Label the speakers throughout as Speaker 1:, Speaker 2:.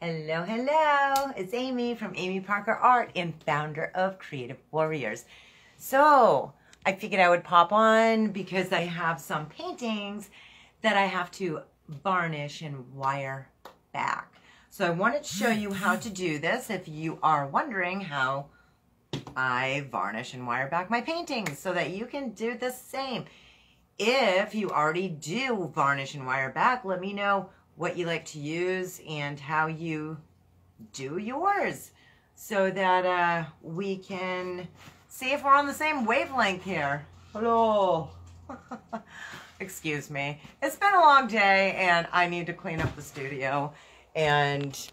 Speaker 1: Hello, hello. It's Amy from Amy Parker Art and founder of Creative Warriors. So, I figured I would pop on because I have some paintings that I have to varnish and wire back. So I wanted to show you how to do this if you are wondering how I varnish and wire back my paintings so that you can do the same. If you already do varnish and wire back, let me know what you like to use and how you do yours so that uh, we can see if we're on the same wavelength here. Hello. Excuse me. It's been a long day and I need to clean up the studio and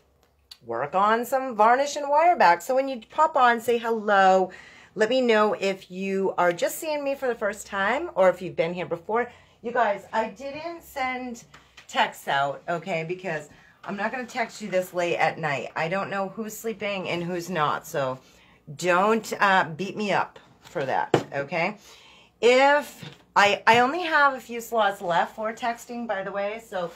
Speaker 1: work on some varnish and wire back. So when you pop on, say hello. Let me know if you are just seeing me for the first time or if you've been here before. You guys, I didn't send texts out, okay, because I'm not going to text you this late at night. I don't know who's sleeping and who's not, so don't uh, beat me up for that, okay? If I, I only have a few slots left for texting, by the way, so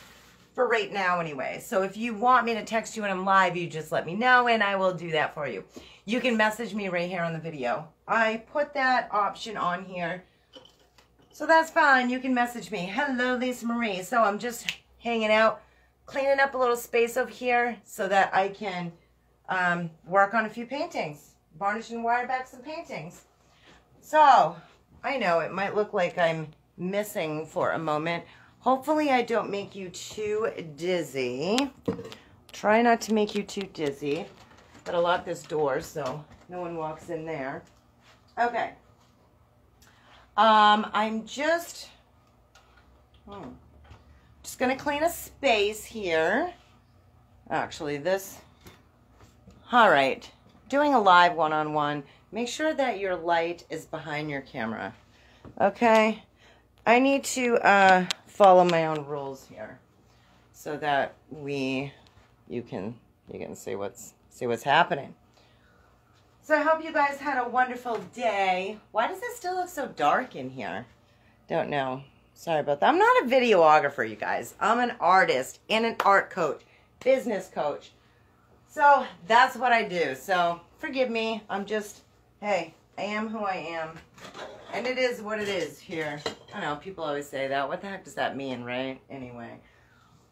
Speaker 1: for right now anyway. So if you want me to text you when I'm live, you just let me know and I will do that for you. You can message me right here on the video. I put that option on here. So that's fine. You can message me. Hello, Lisa Marie. So I'm just hanging out, cleaning up a little space over here so that I can um, work on a few paintings. Varnish and wire back some paintings. So I know it might look like I'm missing for a moment. Hopefully I don't make you too dizzy. Try not to make you too dizzy. Gotta lock this door so no one walks in there. Okay. Um, I'm just, hmm, just gonna clean a space here. Actually, this, all right. Doing a live one-on-one, -on -one, make sure that your light is behind your camera. Okay? I need to, uh, follow my own rules here so that we you can you can see what's see what's happening. So I hope you guys had a wonderful day. Why does it still look so dark in here? Don't know. Sorry about that. I'm not a videographer, you guys. I'm an artist and an art coach, business coach. So that's what I do. So forgive me. I'm just, hey, I am who I am. And it is what it is here. I know, people always say that. What the heck does that mean, right? Anyway.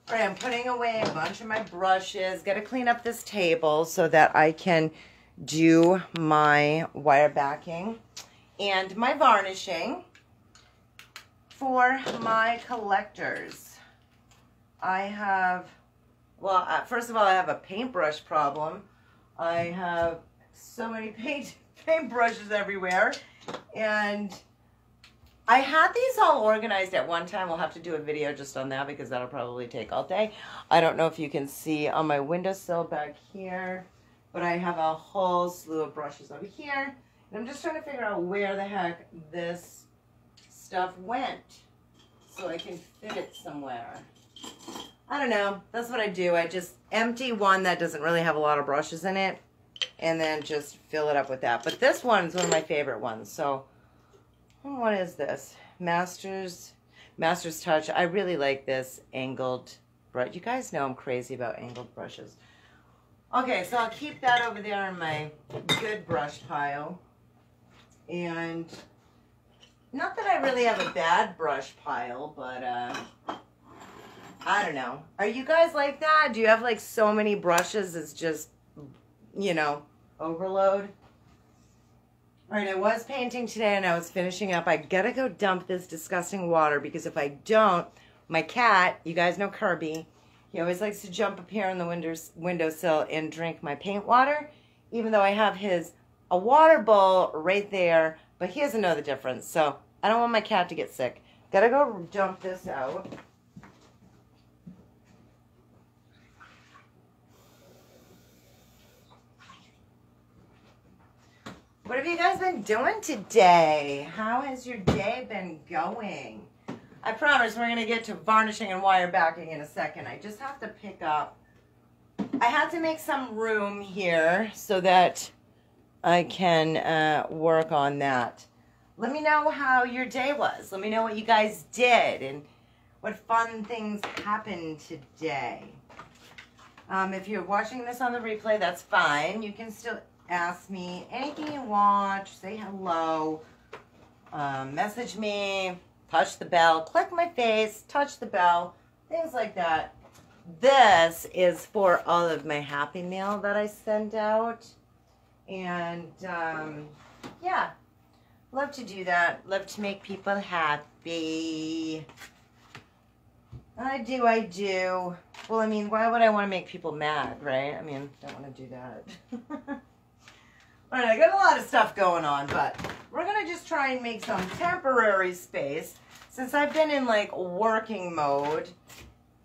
Speaker 1: All right, I'm putting away a bunch of my brushes. Got to clean up this table so that I can do my wire backing and my varnishing for my collectors. I have, well, uh, first of all, I have a paintbrush problem. I have so many paint paintbrushes everywhere. And I had these all organized at one time. We'll have to do a video just on that because that'll probably take all day. I don't know if you can see on my windowsill back here, but I have a whole slew of brushes over here. And I'm just trying to figure out where the heck this stuff went so I can fit it somewhere. I don't know. That's what I do. I just empty one that doesn't really have a lot of brushes in it and then just fill it up with that. But this one's one of my favorite ones. So hmm, what is this? Masters, Masters Touch. I really like this angled brush. You guys know I'm crazy about angled brushes. Okay, so I'll keep that over there in my good brush pile. And not that I really have a bad brush pile, but uh, I don't know. Are you guys like that? Do you have like so many brushes? It's just you know, overload. All right, I was painting today and I was finishing up. I gotta go dump this disgusting water because if I don't, my cat, you guys know Kirby, he always likes to jump up here on the windows, windowsill and drink my paint water, even though I have his a water bowl right there, but he doesn't know the difference. So I don't want my cat to get sick. Gotta go dump this out. What have you guys been doing today? How has your day been going? I promise we're going to get to varnishing and wire backing in a second. I just have to pick up. I had to make some room here so that I can uh, work on that. Let me know how your day was. Let me know what you guys did and what fun things happened today. Um, if you're watching this on the replay, that's fine. You can still ask me anything you want. Say hello. Um, message me. Touch the bell. Click my face. Touch the bell. Things like that. This is for all of my Happy Mail that I send out. And um, yeah, love to do that. Love to make people happy. I do, I do. Well, I mean, why would I want to make people mad, right? I mean, don't want to do that. All right, I got a lot of stuff going on, but we're going to just try and make some temporary space since I've been in like working mode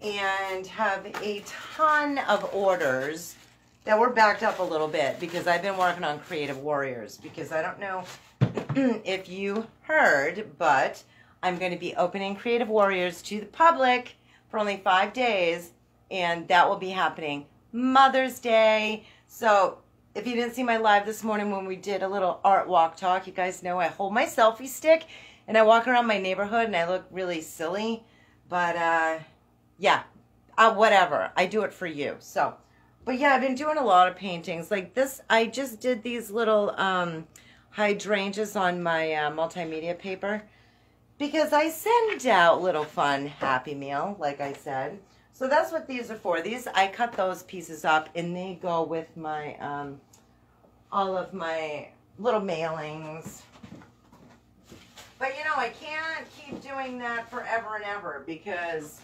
Speaker 1: and have a ton of orders that were backed up a little bit because I've been working on Creative Warriors because I don't know if you heard, but I'm going to be opening Creative Warriors to the public for only five days, and that will be happening Mother's Day. So if you didn't see my live this morning when we did a little art walk talk, you guys know I hold my selfie stick and I walk around my neighborhood and I look really silly. But uh, yeah, uh, whatever. I do it for you. So, but yeah, I've been doing a lot of paintings like this. I just did these little um, hydrangeas on my uh, multimedia paper because I send out little fun Happy Mail, like I said. So that's what these are for. These, I cut those pieces up and they go with my, um, all of my little mailings. But you know, I can't keep doing that forever and ever because,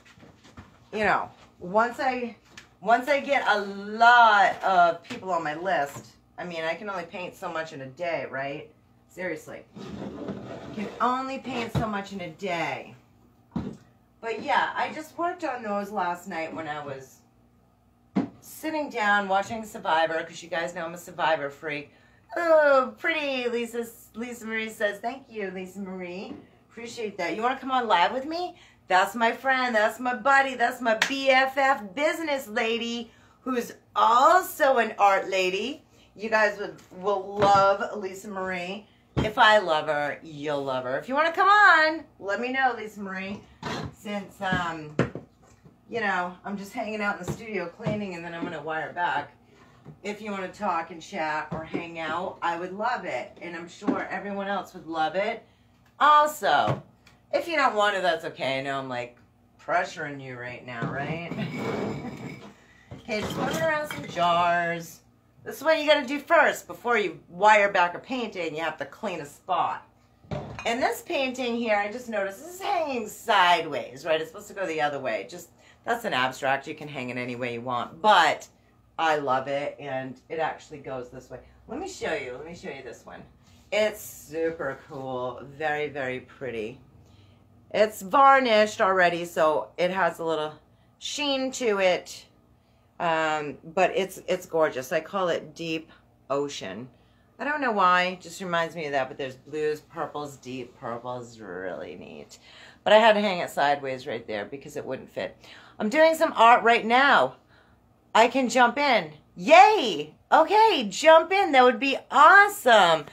Speaker 1: you know, once I, once I get a lot of people on my list, I mean, I can only paint so much in a day, right? Seriously. Can only paint so much in a day. But yeah, I just worked on those last night when I was sitting down watching Survivor, because you guys know I'm a Survivor freak. Oh, pretty Lisa, Lisa Marie says, thank you, Lisa Marie. Appreciate that. You want to come on live with me? That's my friend. That's my buddy. That's my BFF business lady who's also an art lady. You guys would, will love Lisa Marie. If I love her, you'll love her. If you want to come on, let me know, Lisa Marie. Since, um, you know, I'm just hanging out in the studio cleaning and then I'm going to wire back. If you want to talk and chat or hang out, I would love it. And I'm sure everyone else would love it. Also, if you don't want to, that's okay. I know I'm like pressuring you right now, right? okay, just moving around some jars. This is what you got to do first. Before you wire back a painting, you have to clean a spot. And this painting here, I just noticed, this is hanging sideways, right? It's supposed to go the other way. Just, that's an abstract. You can hang it any way you want. But I love it, and it actually goes this way. Let me show you. Let me show you this one. It's super cool. Very, very pretty. It's varnished already, so it has a little sheen to it. Um, but it's it's gorgeous. I call it deep ocean. I don't know why. Just reminds me of that. But there's blues, purples, deep purples. Really neat. But I had to hang it sideways right there because it wouldn't fit. I'm doing some art right now. I can jump in. Yay! Okay, jump in. That would be awesome.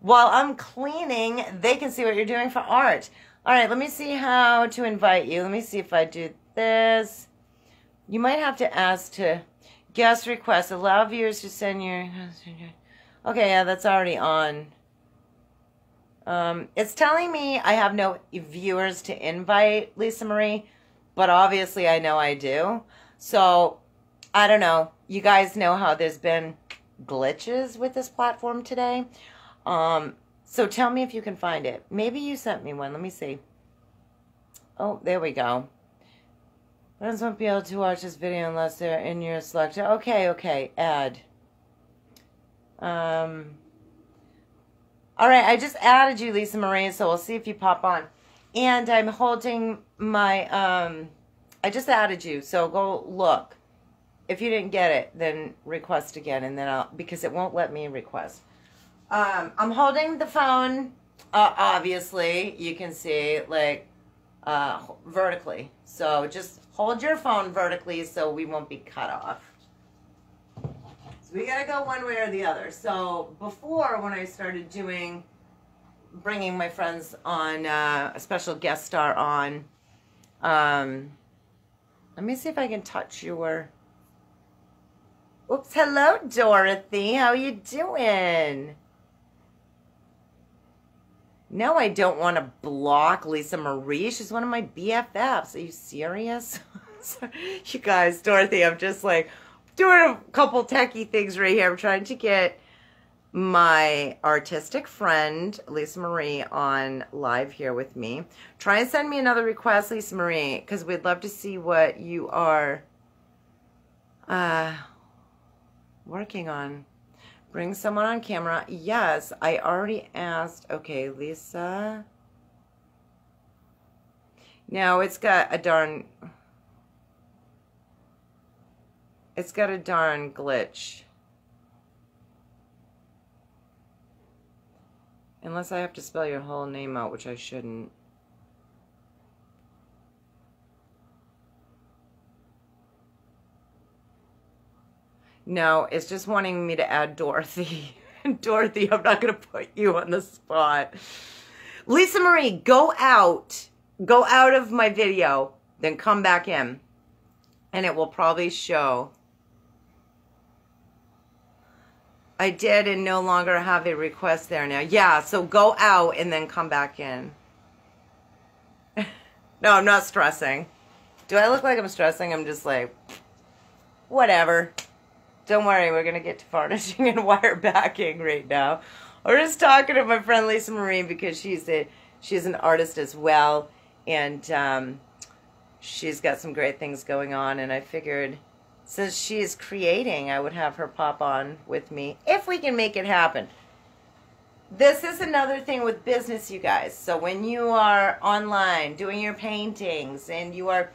Speaker 1: While I'm cleaning, they can see what you're doing for art. All right, let me see how to invite you. Let me see if I do this. You might have to ask to guest request. Allow viewers to send your... Okay, yeah, that's already on. Um, it's telling me I have no viewers to invite, Lisa Marie, but obviously I know I do. So, I don't know. You guys know how there's been glitches with this platform today. Um, so tell me if you can find it. Maybe you sent me one. Let me see. Oh, there we go. Friends won't be able to watch this video unless they're in your selection. Okay, okay, add. Um, all right, I just added you, Lisa Marie, so we'll see if you pop on. And I'm holding my, um, I just added you, so go look. If you didn't get it, then request again, and then I'll, because it won't let me request. Um, I'm holding the phone, uh, obviously, you can see, like, uh, vertically. So just hold your phone vertically so we won't be cut off. We got to go one way or the other. So before, when I started doing, bringing my friends on, uh, a special guest star on, um, let me see if I can touch your, Oops, hello, Dorothy. How you doing? No, I don't want to block Lisa Marie. She's one of my BFFs. Are you serious? you guys, Dorothy, I'm just like doing a couple techie things right here. I'm trying to get my artistic friend, Lisa Marie, on live here with me. Try and send me another request, Lisa Marie, because we'd love to see what you are uh, working on. Bring someone on camera. Yes, I already asked. Okay, Lisa. Now it's got a darn... It's got a darn glitch. Unless I have to spell your whole name out, which I shouldn't. No, it's just wanting me to add Dorothy. Dorothy, I'm not going to put you on the spot. Lisa Marie, go out. Go out of my video, then come back in. And it will probably show. I did and no longer have a request there now. Yeah, so go out and then come back in. no, I'm not stressing. Do I look like I'm stressing? I'm just like, whatever. Don't worry, we're going to get to varnishing and wire backing right now. We're just talking to my friend Lisa Marie because she's a she's an artist as well, and um, she's got some great things going on. And I figured since is creating, I would have her pop on with me if we can make it happen. This is another thing with business, you guys. So when you are online doing your paintings and you are,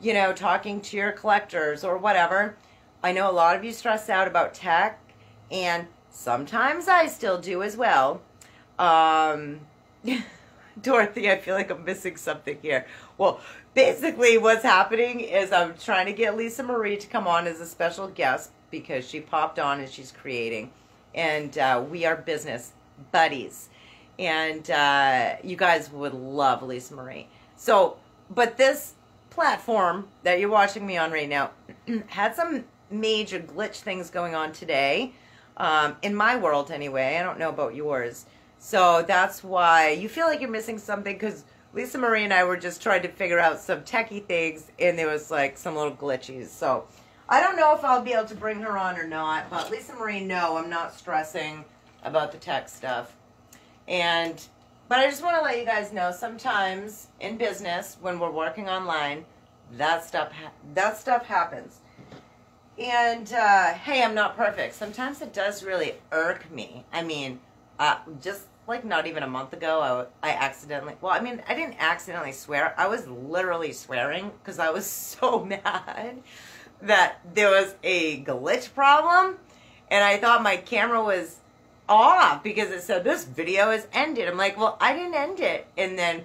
Speaker 1: you know, talking to your collectors or whatever I know a lot of you stress out about tech, and sometimes I still do as well. Um, Dorothy, I feel like I'm missing something here. Well, basically what's happening is I'm trying to get Lisa Marie to come on as a special guest because she popped on and she's creating. And uh, we are business buddies. And uh, you guys would love Lisa Marie. So, but this platform that you're watching me on right now had some major glitch things going on today. Um, in my world, anyway. I don't know about yours. So that's why you feel like you're missing something because Lisa Marie and I were just trying to figure out some techie things and there was like some little glitches. So I don't know if I'll be able to bring her on or not, but Lisa Marie, no, I'm not stressing about the tech stuff. And, but I just want to let you guys know sometimes in business when we're working online, that stuff, that stuff happens. And uh, hey, I'm not perfect. Sometimes it does really irk me. I mean, uh, just like not even a month ago, I, I accidentally, well, I mean, I didn't accidentally swear. I was literally swearing because I was so mad that there was a glitch problem. And I thought my camera was off because it said this video is ended. I'm like, well, I didn't end it. And then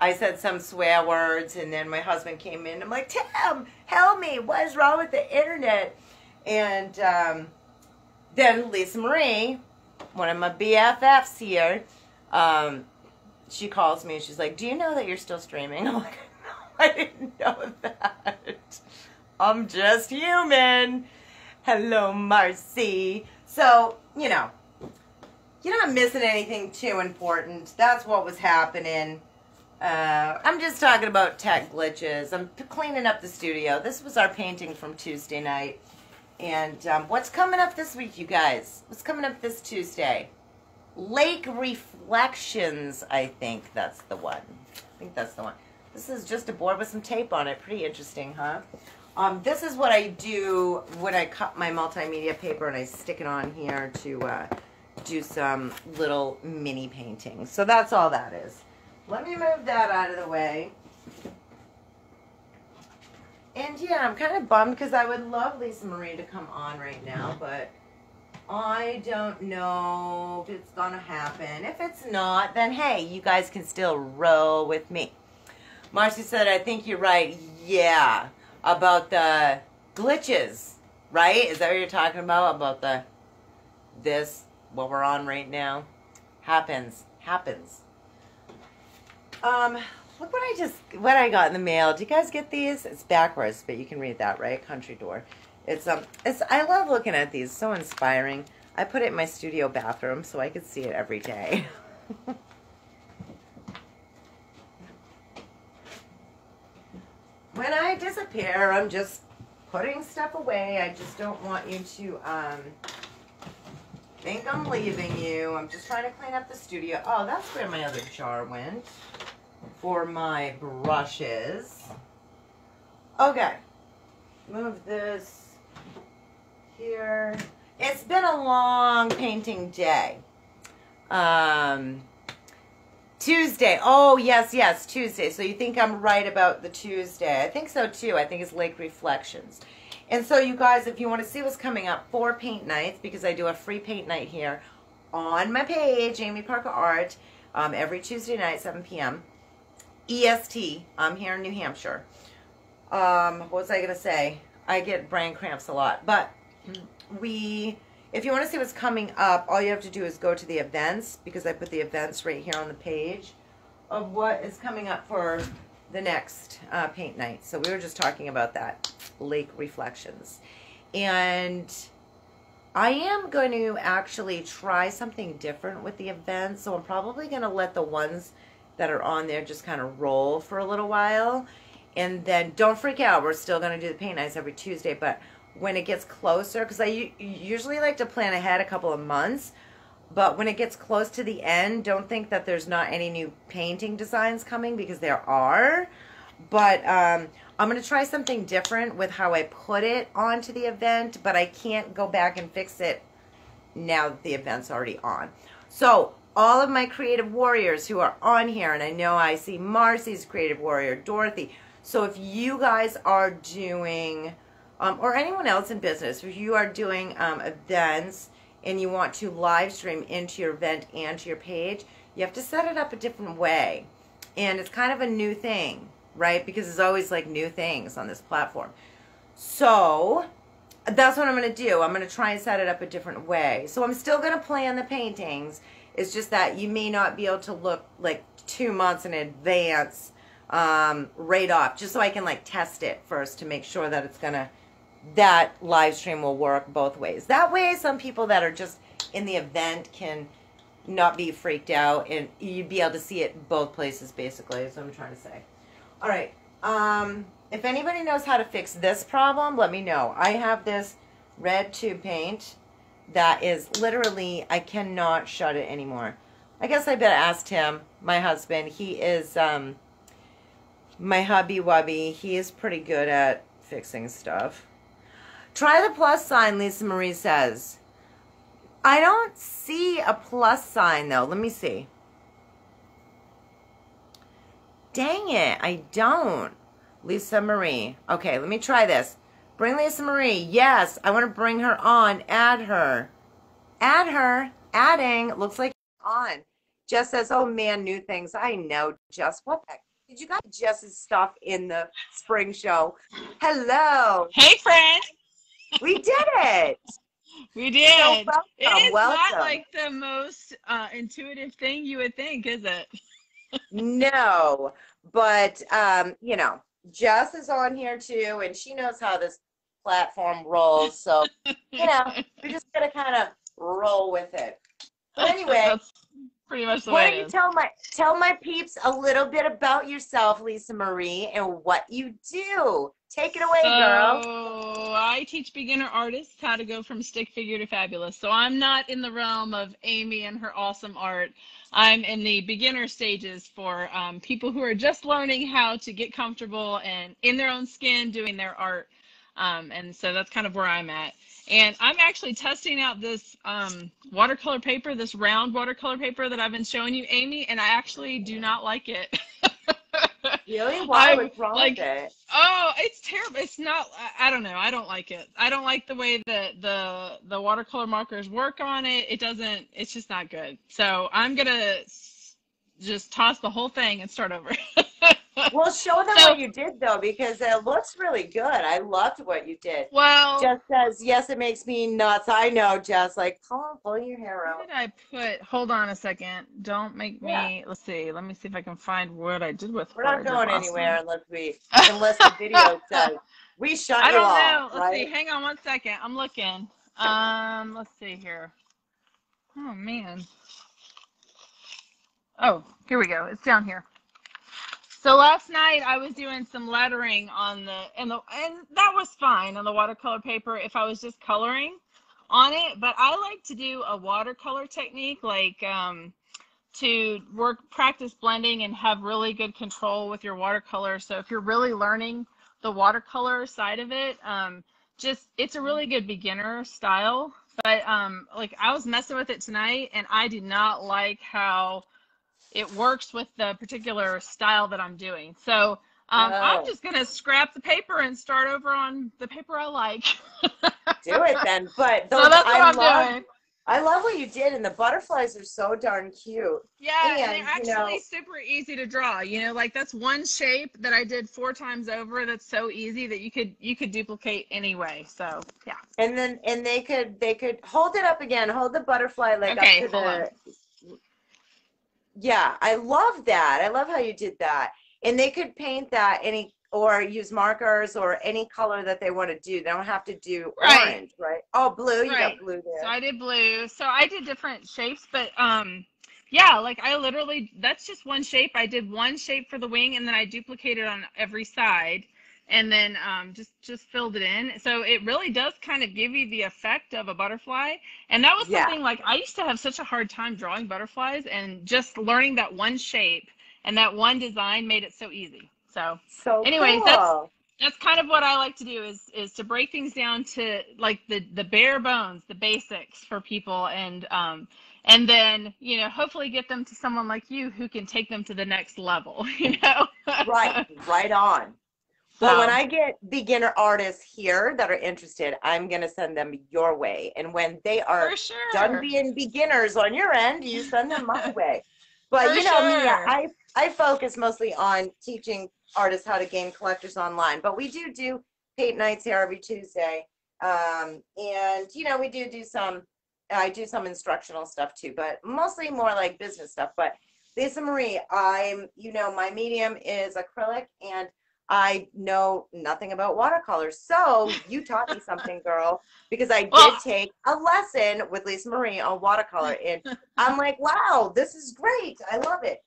Speaker 1: I said some swear words, and then my husband came in. I'm like, Tim, help me. What is wrong with the internet? And um, then Lisa Marie, one of my BFFs here, um, she calls me and she's like, Do you know that you're still streaming? I'm like, No, I didn't know that. I'm just human. Hello, Marcy. So, you know, you're not missing anything too important. That's what was happening. Uh, I'm just talking about tech glitches. I'm cleaning up the studio. This was our painting from Tuesday night. And um, what's coming up this week, you guys? What's coming up this Tuesday? Lake Reflections, I think that's the one. I think that's the one. This is just a board with some tape on it. Pretty interesting, huh? Um, this is what I do when I cut my multimedia paper and I stick it on here to uh, do some little mini paintings. So that's all that is. Let me move that out of the way. And yeah, I'm kind of bummed because I would love Lisa Marie to come on right now, but I don't know if it's going to happen. If it's not, then hey, you guys can still roll with me. Marcy said, I think you're right. Yeah, about the glitches, right? Is that what you're talking about? About the, this, what we're on right now? Happens, happens. Um, look what I just, what I got in the mail. Do you guys get these? It's backwards, but you can read that, right? Country Door. It's um, it's I love looking at these. So inspiring. I put it in my studio bathroom so I could see it every day. when I disappear, I'm just putting stuff away. I just don't want you to um, think I'm leaving you. I'm just trying to clean up the studio. Oh, that's where my other jar went for my brushes. Okay. Move this here. It's been a long painting day. Um, Tuesday. Oh, yes, yes, Tuesday. So you think I'm right about the Tuesday. I think so too. I think it's Lake Reflections. And so you guys, if you want to see what's coming up for paint nights, because I do a free paint night here on my page, Amy Parker Art, um, every Tuesday night, 7 p.m. EST. I'm here in New Hampshire. Um, what was I going to say? I get brain cramps a lot. But we, if you want to see what's coming up, all you have to do is go to the events because I put the events right here on the page of what is coming up for the next uh, paint night. So we were just talking about that, Lake Reflections. And I am going to actually try something different with the events. So I'm probably going to let the ones that are on there just kind of roll for a little while. And then don't freak out. We're still going to do the paint nights every Tuesday. But when it gets closer, because I usually like to plan ahead a couple of months, but when it gets close to the end, don't think that there's not any new painting designs coming because there are. But um, I'm going to try something different with how I put it onto the event, but I can't go back and fix it now that the event's already on. So all of my creative warriors who are on here, and I know I see Marcy's creative warrior, Dorothy. So if you guys are doing um, or anyone else in business, if you are doing um, events and you want to live stream into your event and to your page, you have to set it up a different way. And it's kind of a new thing, right? Because there's always like new things on this platform. So that's what I'm going to do. I'm going to try and set it up a different way. So I'm still going to plan the paintings. It's just that you may not be able to look like two months in advance um, right off, just so I can like test it first to make sure that it's to that live stream will work both ways. That way, some people that are just in the event can not be freaked out and you'd be able to see it both places, basically, is what I'm trying to say. All right. Um, if anybody knows how to fix this problem, let me know. I have this red tube paint that is literally, I cannot shut it anymore. I guess I better ask him, my husband. He is um, my hubby wubby. He is pretty good at fixing stuff. Try the plus sign, Lisa Marie says. I don't see a plus sign, though. Let me see. Dang it, I don't. Lisa Marie. Okay, let me try this. Bring Lisa Marie. Yes, I want to bring her on. Add her. Add her. Adding. Looks like on. Jess says, oh man, new things. I know, Jess. What the heck? Did you guys Jess's stuff in the spring show? Hello.
Speaker 2: Hey, friend
Speaker 1: we did it.
Speaker 2: We did. So welcome, it is welcome. not like the most uh, intuitive thing you would think, is it?
Speaker 1: no, but um, you know, Jess is on here too, and she knows how this platform rolls. So you know, we're just gonna kind of roll with it. But anyway,
Speaker 2: That's pretty much the
Speaker 1: why
Speaker 2: way.
Speaker 1: don't you tell my tell my peeps a little bit about yourself, Lisa Marie, and what you do? Take it away,
Speaker 2: so,
Speaker 1: girl.
Speaker 2: I teach beginner artists how to go from stick figure to fabulous. So I'm not in the realm of Amy and her awesome art. I'm in the beginner stages for um, people who are just learning how to get comfortable and in their own skin doing their art. Um, and so that's kind of where I'm at. And I'm actually testing out this um, watercolor paper, this round watercolor paper that I've been showing you, Amy, and I actually do not like it.
Speaker 1: Really? Why? What's wrong like, with it?
Speaker 2: Oh, it's terrible. It's not. I, I, don't know. I don't like it. I don't like the way that the the watercolor markers work on it. It doesn't. It's just not good. So I'm gonna just toss the whole thing and start over.
Speaker 1: well, show them so, what you did though, because it looks really good. I loved what you did.
Speaker 2: Well,
Speaker 1: Jess says yes, it makes me nuts. I know, Jess. Like, pull, on, pull your hair out.
Speaker 2: Did I put? Hold on a second. Don't make me. Yeah. Let's see. Let me see if I can find what I did with.
Speaker 1: We're not going anywhere unless we, unless the video says We shut
Speaker 2: it.
Speaker 1: I
Speaker 2: don't
Speaker 1: off,
Speaker 2: know. Let's
Speaker 1: right?
Speaker 2: see. Hang on one second. I'm looking. Um, let's see here. Oh man. Oh, here we go. It's down here. So last night I was doing some lettering on the and the and that was fine on the watercolor paper if I was just coloring on it, but I like to do a watercolor technique like um to work practice blending and have really good control with your watercolor. So if you're really learning the watercolor side of it, um just it's a really good beginner style. But um like I was messing with it tonight and I do not like how it works with the particular style that I'm doing. So um, I'm just gonna scrap the paper and start over on the paper I like.
Speaker 1: Do it then. But
Speaker 2: so
Speaker 1: those,
Speaker 2: that's what
Speaker 1: I
Speaker 2: I'm
Speaker 1: love,
Speaker 2: doing.
Speaker 1: I love what you did, and the butterflies are so darn cute.
Speaker 2: Yeah, and,
Speaker 1: And,
Speaker 2: they're
Speaker 1: you
Speaker 2: actually
Speaker 1: know-
Speaker 2: super easy to draw. You know, like that's one shape that I did four times over. That's so easy that you could you could duplicate anyway. So yeah.
Speaker 1: And then, and they could, they could hold it up again. Hold the butterfly like
Speaker 2: Okay,
Speaker 1: up to
Speaker 2: hold
Speaker 1: the. Yeah, I love that. I love how you did that. And they could paint that any or use markers or any color that they want to do. They don't have to do
Speaker 2: Right.
Speaker 1: orange, right? Oh, blue. You
Speaker 2: Right.
Speaker 1: got blue there.
Speaker 2: So I did blue. So I did different shapes, but um yeah, like I literally that's just one shape. I did one shape for the wing and then I duplicated on every side and then um just just filled it in. So it really does kind of give you the effect of a butterfly. And that was
Speaker 1: Yeah.
Speaker 2: something like I used to have such a hard time drawing butterflies and just learning that one shape and that one design made it so easy. So
Speaker 1: so
Speaker 2: anyways,
Speaker 1: cool.
Speaker 2: that's- that's kind of what I like to do is is to break things down to like the the bare bones, the basics for people, and um and then you know hopefully get them to someone like you who can take them to the next level. You know.
Speaker 1: right, right on. Well, when I get beginner artists here that are interested, I'm going to send them your way. And when they are
Speaker 2: sure.
Speaker 1: done being beginners on your end, you send them my way. But
Speaker 2: For
Speaker 1: you know me,
Speaker 2: sure.
Speaker 1: I, I focus mostly on teaching artists how to gain collectors online. But we do do paint nights here every Tuesday. Um, and, you know, we do do some, I do some instructional stuff too, but mostly more like business stuff. But Lisa Marie, I'm, you know, my medium is acrylic and I know nothing about watercolors. So you taught me something, girl, because I did
Speaker 2: Well-
Speaker 1: take a lesson with Lisa Marie on watercolor. And I'm like, wow, this is great. I love it.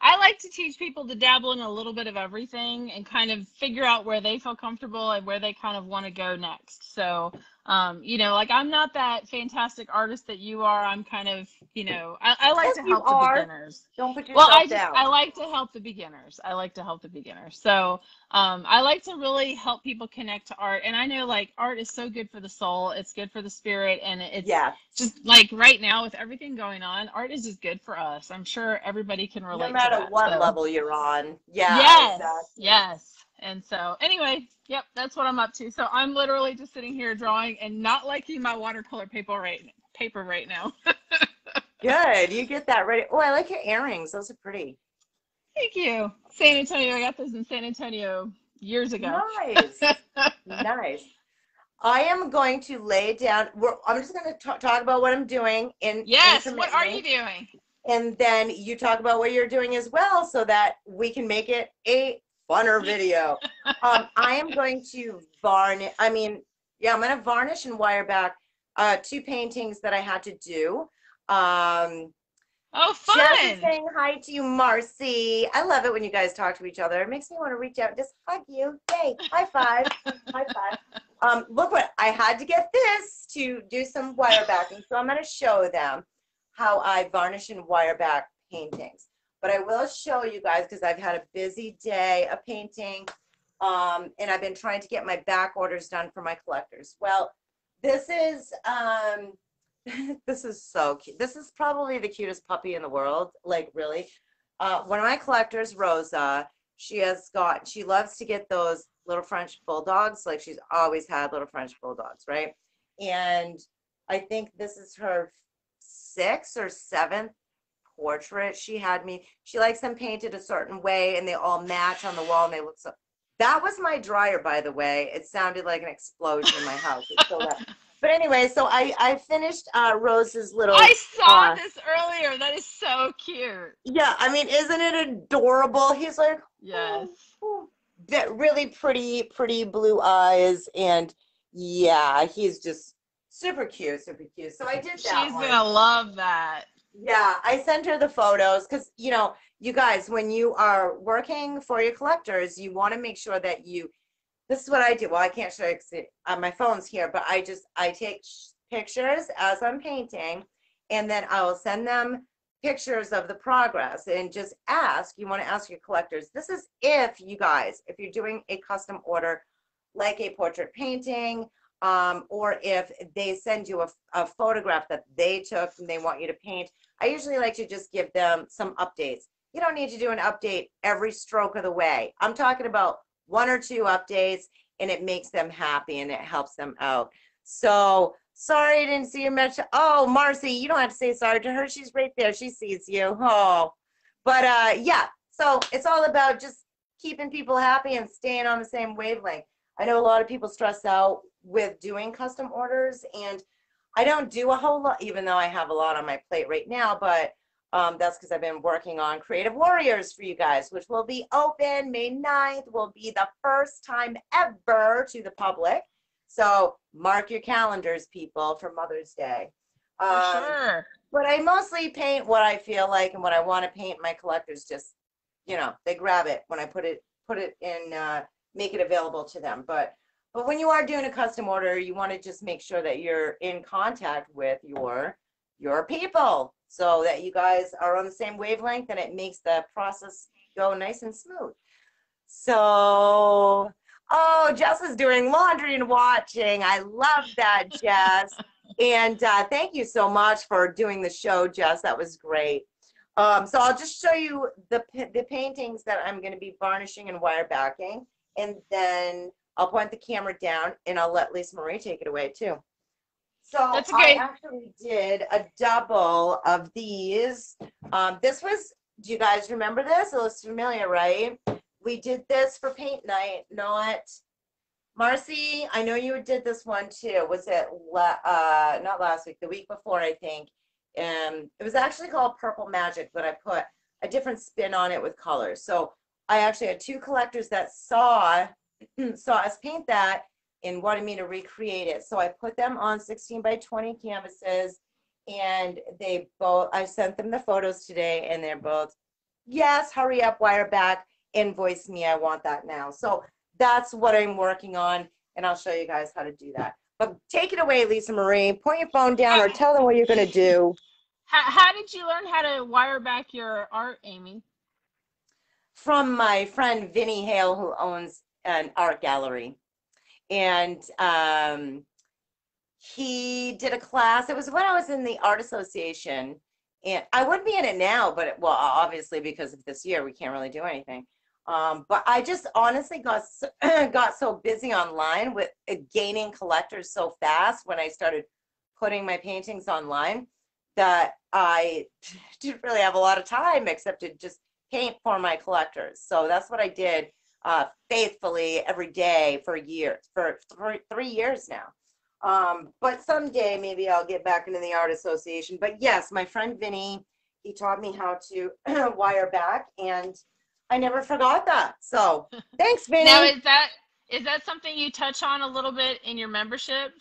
Speaker 2: I like to teach people to dabble in a little bit of everything and kind of figure out where they feel comfortable and where they kind of want to go next. So, um, you know, like I'm not that fantastic artist that you are. I'm kind of, you know, I, I like
Speaker 1: Yes,
Speaker 2: to help the
Speaker 1: are.
Speaker 2: beginners.
Speaker 1: Don't put yourself Well,
Speaker 2: I just
Speaker 1: down.
Speaker 2: I like to help the beginners. I like to help the beginners. So um, I like to really help people connect to art. And I know like art is so good for the soul. It's good for the spirit, and it's
Speaker 1: yeah.
Speaker 2: just like right now with everything going on, art is just good for us. I'm sure everybody can relate.
Speaker 1: No matter what
Speaker 2: so.
Speaker 1: level you're on. Yeah.
Speaker 2: yes,
Speaker 1: exactly.
Speaker 2: yes. And so anyway, yep, that's what I'm up to. So I'm literally just sitting here drawing and not liking my watercolor paper right paper right now.
Speaker 1: Good. You get that ready. Oh, I like your earrings. Those are pretty.
Speaker 2: Thank you. San Antonio. I got those in San Antonio years ago.
Speaker 1: Nice. nice. I am going to lay down. I'm just going to talk about what I'm doing in
Speaker 2: yes. What are you doing?
Speaker 1: And then you talk about what you're doing as well, so that we can make it a funner video. um, I am going to varnish. I mean, yeah, I'm going to varnish and wire back uh, two paintings that I had to do. Um,
Speaker 2: Oh,
Speaker 1: Just saying hi to you, Marcy. I love it when you guys talk to each other. It makes me want to reach out and just hug you. Yay. High five. high five. Um, look what I had to get this to do some wire backing. So I'm going to show them how I varnish and wire back paintings. But I will show you guys because I've had a busy day of painting. Um, and I've been trying to get my back orders done for my collectors. Well, this is um, this is so cute. This is probably the cutest puppy in the world. Like really, uh, one of my collectors, Rosa. She has got. She loves to get those little French bulldogs. Like she's always had little French bulldogs, right? And I think this is her sixth or seventh portrait she had me. She likes them painted a certain way, and they all match on the wall, and they look so. That was my dryer, by the way. It sounded like an explosion in my house. It's so loud. But anyway, so I I finished uh, Rose's little.
Speaker 2: I saw
Speaker 1: uh,
Speaker 2: this earlier. That is so cute.
Speaker 1: Yeah, I mean, isn't it adorable? He's like,
Speaker 2: Yes.
Speaker 1: "Oh." ve- really pretty, pretty blue eyes, and yeah, he's just super cute, super cute. So I did that.
Speaker 2: She's
Speaker 1: one.
Speaker 2: gonna love that.
Speaker 1: Yeah, I sent her the photos because, you know, you guys, when you are working for your collectors, you want to make sure that you, this is what I do. Well, I can't show it- uh, my phone's here, but I just, I take pictures as I'm painting and then I will send them pictures of the progress and just ask, you want to ask your collectors, this is if you guys, if you're doing a custom order, like a portrait painting, um, or if they send you a, a photograph that they took and they want you to paint, I usually like to just give them some updates. You don't need to do an update every stroke of the way. I'm talking about one or two updates and it makes them happy and it helps them out. So sorry I didn't see your message. Oh, Marcy, you don't have to say sorry to her. She's right there. She sees you. Oh, but uh, yeah. So it's all about just keeping people happy and staying on the same wavelength. I know a lot of people stress out with doing custom orders, and I don't do a whole lot, even though I have a lot on my plate right now. But um, that's because I've been working on Creative Warriors for you guys, which will be open May 9th, will be the first time ever to the public. So mark your calendars, people, for Mother's Day. Um,
Speaker 2: sure.
Speaker 1: but I mostly paint what I feel like and what I want to paint. My collectors just, you know, they grab it when I put it put it in, uh, make it available to them. But but when you are doing a custom order, you want to just make sure that you're in contact with your your people so that you guys are on the same wavelength and it makes the process go nice and smooth. So, oh, Jess is doing laundry and watching. I love that, Jess. And uh, thank you so much for doing the show, Jess. That was great. Um, so I'll just show you the, the paintings that I'm going to be varnishing and wire backing. And then I'll point the camera down and I'll let Lisa Marie take it away too. So
Speaker 2: That's
Speaker 1: I
Speaker 2: okay.
Speaker 1: actually did a double of these. Um, this was, do you guys remember this? It looks familiar, right? We did this for paint night, not Marcy, I know you did this one too. Was it la- uh not last week, the week before, I think. Um it was actually called Purple Magic, but I put a different spin on it with colors. So I actually had two collectors that saw saw us paint that and wanted me to recreate it. So I put them on 16 by 20 canvases and they both I sent them the photos today and they're both yes, hurry up, wire back, invoice me. I want that now. So that's what I'm working on, and I'll show you guys how to do that. But take it away, Lisa Marie. Point your phone down or tell them what you're going to do.
Speaker 2: How, how did you learn how to wire back your art, Amy?
Speaker 1: From my friend Vinny Hale, who owns an art gallery. And um, he did a class. It was when I was in the art association. And I wouldn't be in it now, but it, well, obviously because of this year, we can't really do anything. Um, but I just honestly got so, got so busy online with uh, gaining collectors so fast when I started putting my paintings online that I didn't really have a lot of time except to just paint for my collectors. So that's what I did uh, faithfully every day for years, for three, three years now. Um, but someday maybe I'll get back into the art association. But yes, my friend Vinny, he taught me how to wire back and I never forgot that. So thanks, Vinny.
Speaker 2: Now, is that is that something you touch on a little bit in your membership?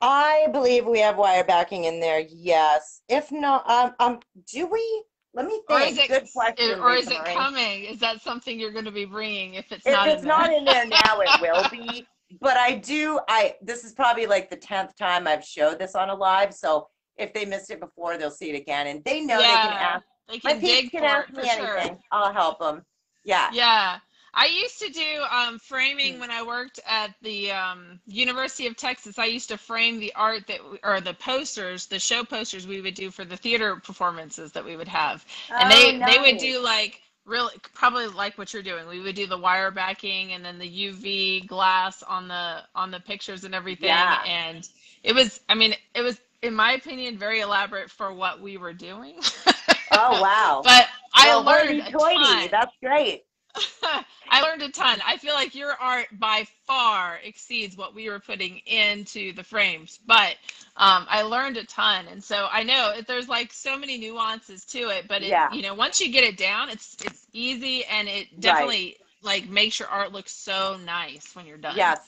Speaker 1: I believe we have wire backing in there. Yes. If not, um, um, do we? Let me
Speaker 2: Or
Speaker 1: think.
Speaker 2: is it,
Speaker 1: Good question.
Speaker 2: or is it coming? Is that something you're going to be bringing if it's
Speaker 1: If
Speaker 2: not
Speaker 1: it's
Speaker 2: in there?
Speaker 1: not in there now, it will be. But I do. I this is probably like the tenth time I've showed this on a live. So if they missed it before, they'll see it again, and they know they can ask.
Speaker 2: They
Speaker 1: My
Speaker 2: can
Speaker 1: peeps
Speaker 2: dig
Speaker 1: can ask me
Speaker 2: for sure.
Speaker 1: anything. I'll help them. Yeah.
Speaker 2: Yeah. I used to do um, framing
Speaker 1: Mm.
Speaker 2: when I worked at the um, University of Texas. I used to frame the art that, we- or the posters, the show posters we would do for the theater performances that we would have. And they,
Speaker 1: Oh,
Speaker 2: they would do like, really, probably like what you're doing. We would do the wire backing and then the UV glass on the, on the pictures and everything.
Speaker 1: Yeah.
Speaker 2: And it was, I mean, it was, in my opinion, very elaborate for what we were doing.
Speaker 1: Oh wow.
Speaker 2: but I learned a ton.
Speaker 1: That's great.
Speaker 2: I learned a ton. I feel like your art by far exceeds what we were putting into the frames, but um, I learned a ton, and so I know there's like so many nuances to it. But it,
Speaker 1: Yeah.
Speaker 2: you know, once you get it down, it's it's easy, and it definitely like makes your art look so nice when you're done.
Speaker 1: Yes.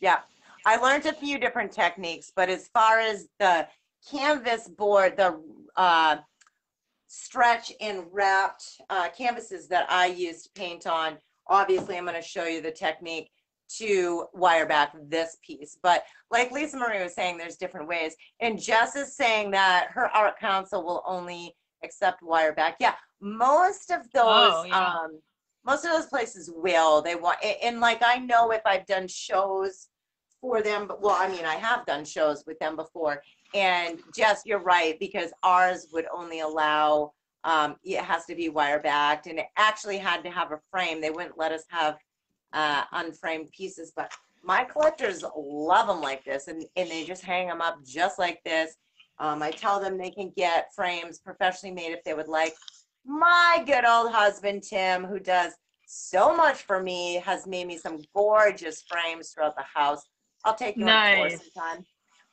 Speaker 1: Yeah. I learned a few different techniques, but as far as the canvas board, the uh, stretch and wrapped uh, canvases that I use to paint on, obviously I'm going to show you the technique to wire back this piece. But like Lisa Marie was saying, there's different ways. And Jess is saying that her art council will only accept wire back. Yeah, most of those,
Speaker 2: Oh, yeah.
Speaker 1: um, most of those places will. They want, and like I know if I've done shows for them, but well, I mean, I have done shows with them before. And Jess, you're right, because ours would only allow, um, it has to be wire backed and it actually had to have a frame. They wouldn't let us have uh, unframed pieces, but my collectors love them like this and, and they just hang them up just like this. Um, I tell them they can get frames professionally made if they would like. My good old husband, Tim, who does so much for me, has made me some gorgeous frames throughout the house. I'll take you on a tour
Speaker 2: Nice.
Speaker 1: sometime.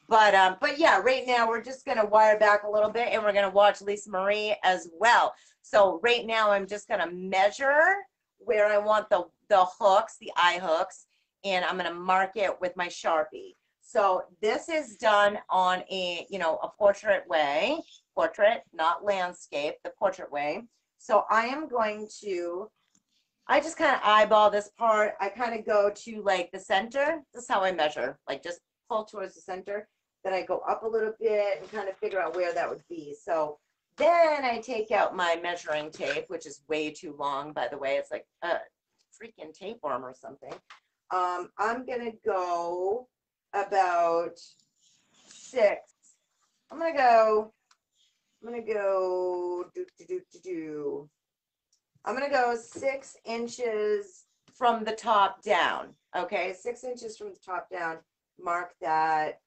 Speaker 1: But um, but yeah, right now we're just gonna wire back a little bit and we're gonna watch Lisa Marie as well. So right now I'm just gonna measure where I want the the hooks, the eye hooks, and I'm gonna mark it with my Sharpie. So this is done on a, you know, a portrait way, portrait, not landscape, the portrait way. So I am going to, I just kind of eyeball this part. I kind of go to like the center. This is how I measure, like just pull towards the center. Then I go up a little bit and kind of figure out where that would be. So then I take out my measuring tape, which is way too long, by the way. It's like a freaking tapeworm or something. Um, I'm gonna go about six. I'm gonna go. I'm gonna go. Do do do do do. I'm gonna go six inches from the top down. Okay, six inches from the top down. Mark that,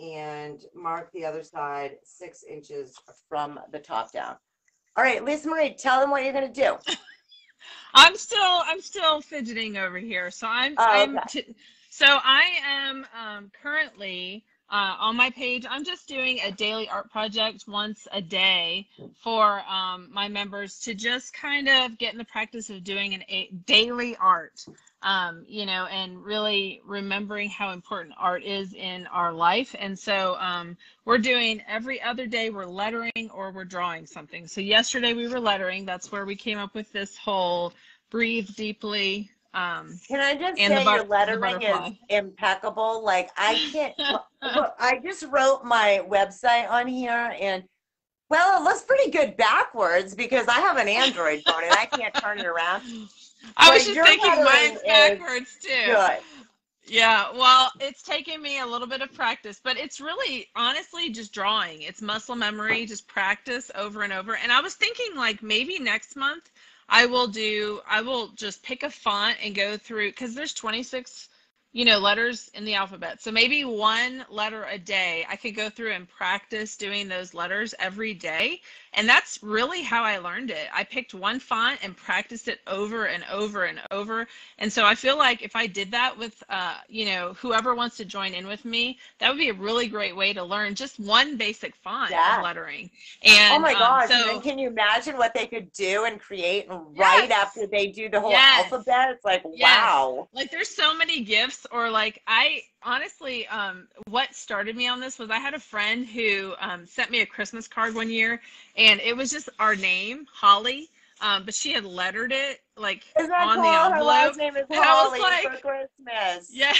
Speaker 1: and mark the other side six inches from the top down. All right, Lisa Marie, tell them what you're gonna do.
Speaker 2: I'm still I'm still fidgeting over here. So I'm
Speaker 1: Oh,
Speaker 2: I'm
Speaker 1: okay.
Speaker 2: t- so I am um, currently uh, on my page. I'm just doing a daily art project once a day for um, my members to just kind of get in the practice of doing an a daily art. Um, you know, and really remembering how important art is in our life. And so um, we're doing every other day we're lettering or we're drawing something. So yesterday we were lettering. That's where we came up with this whole breathe deeply. Um,
Speaker 1: Can I just say your lettering is impeccable? Like I can't. I just wrote my website on here, and well, it looks pretty good backwards because I have an Android phone and I can't turn it around.
Speaker 2: I was
Speaker 1: But
Speaker 2: just thinking mine's backwards too.
Speaker 1: Good.
Speaker 2: Yeah, well, it's taken me a little bit of practice, but it's really honestly just drawing. It's muscle memory, just practice over and over. And I was thinking like maybe next month I will do I will just pick a font and go through cuz there's 26 you know letters in the alphabet. So maybe one letter a day I could go through and practice doing those letters every day. And that's really how I learned it. I picked one font and practiced it over and over and over. And so I feel like if I did that with, uh, you know, whoever wants to join in with me, that would be a really great way to learn just one basic font
Speaker 1: Yeah.
Speaker 2: of lettering. And
Speaker 1: oh my
Speaker 2: um,
Speaker 1: gosh! and
Speaker 2: so
Speaker 1: then can you imagine what they could do and create and write
Speaker 2: Yes.
Speaker 1: after they do the whole
Speaker 2: Yes.
Speaker 1: alphabet? It's like
Speaker 2: Yes.
Speaker 1: wow.
Speaker 2: like there's so many gifts or like I honestly um what started me on this was I had a friend who um sent me a Christmas card one year and it was just our name, Holly. Um, but she had lettered it like
Speaker 1: Isn't
Speaker 2: on
Speaker 1: cool?
Speaker 2: the
Speaker 1: Her
Speaker 2: envelope.
Speaker 1: last name is
Speaker 2: And I was
Speaker 1: Holly
Speaker 2: like-
Speaker 1: for Christmas.
Speaker 2: Yeah,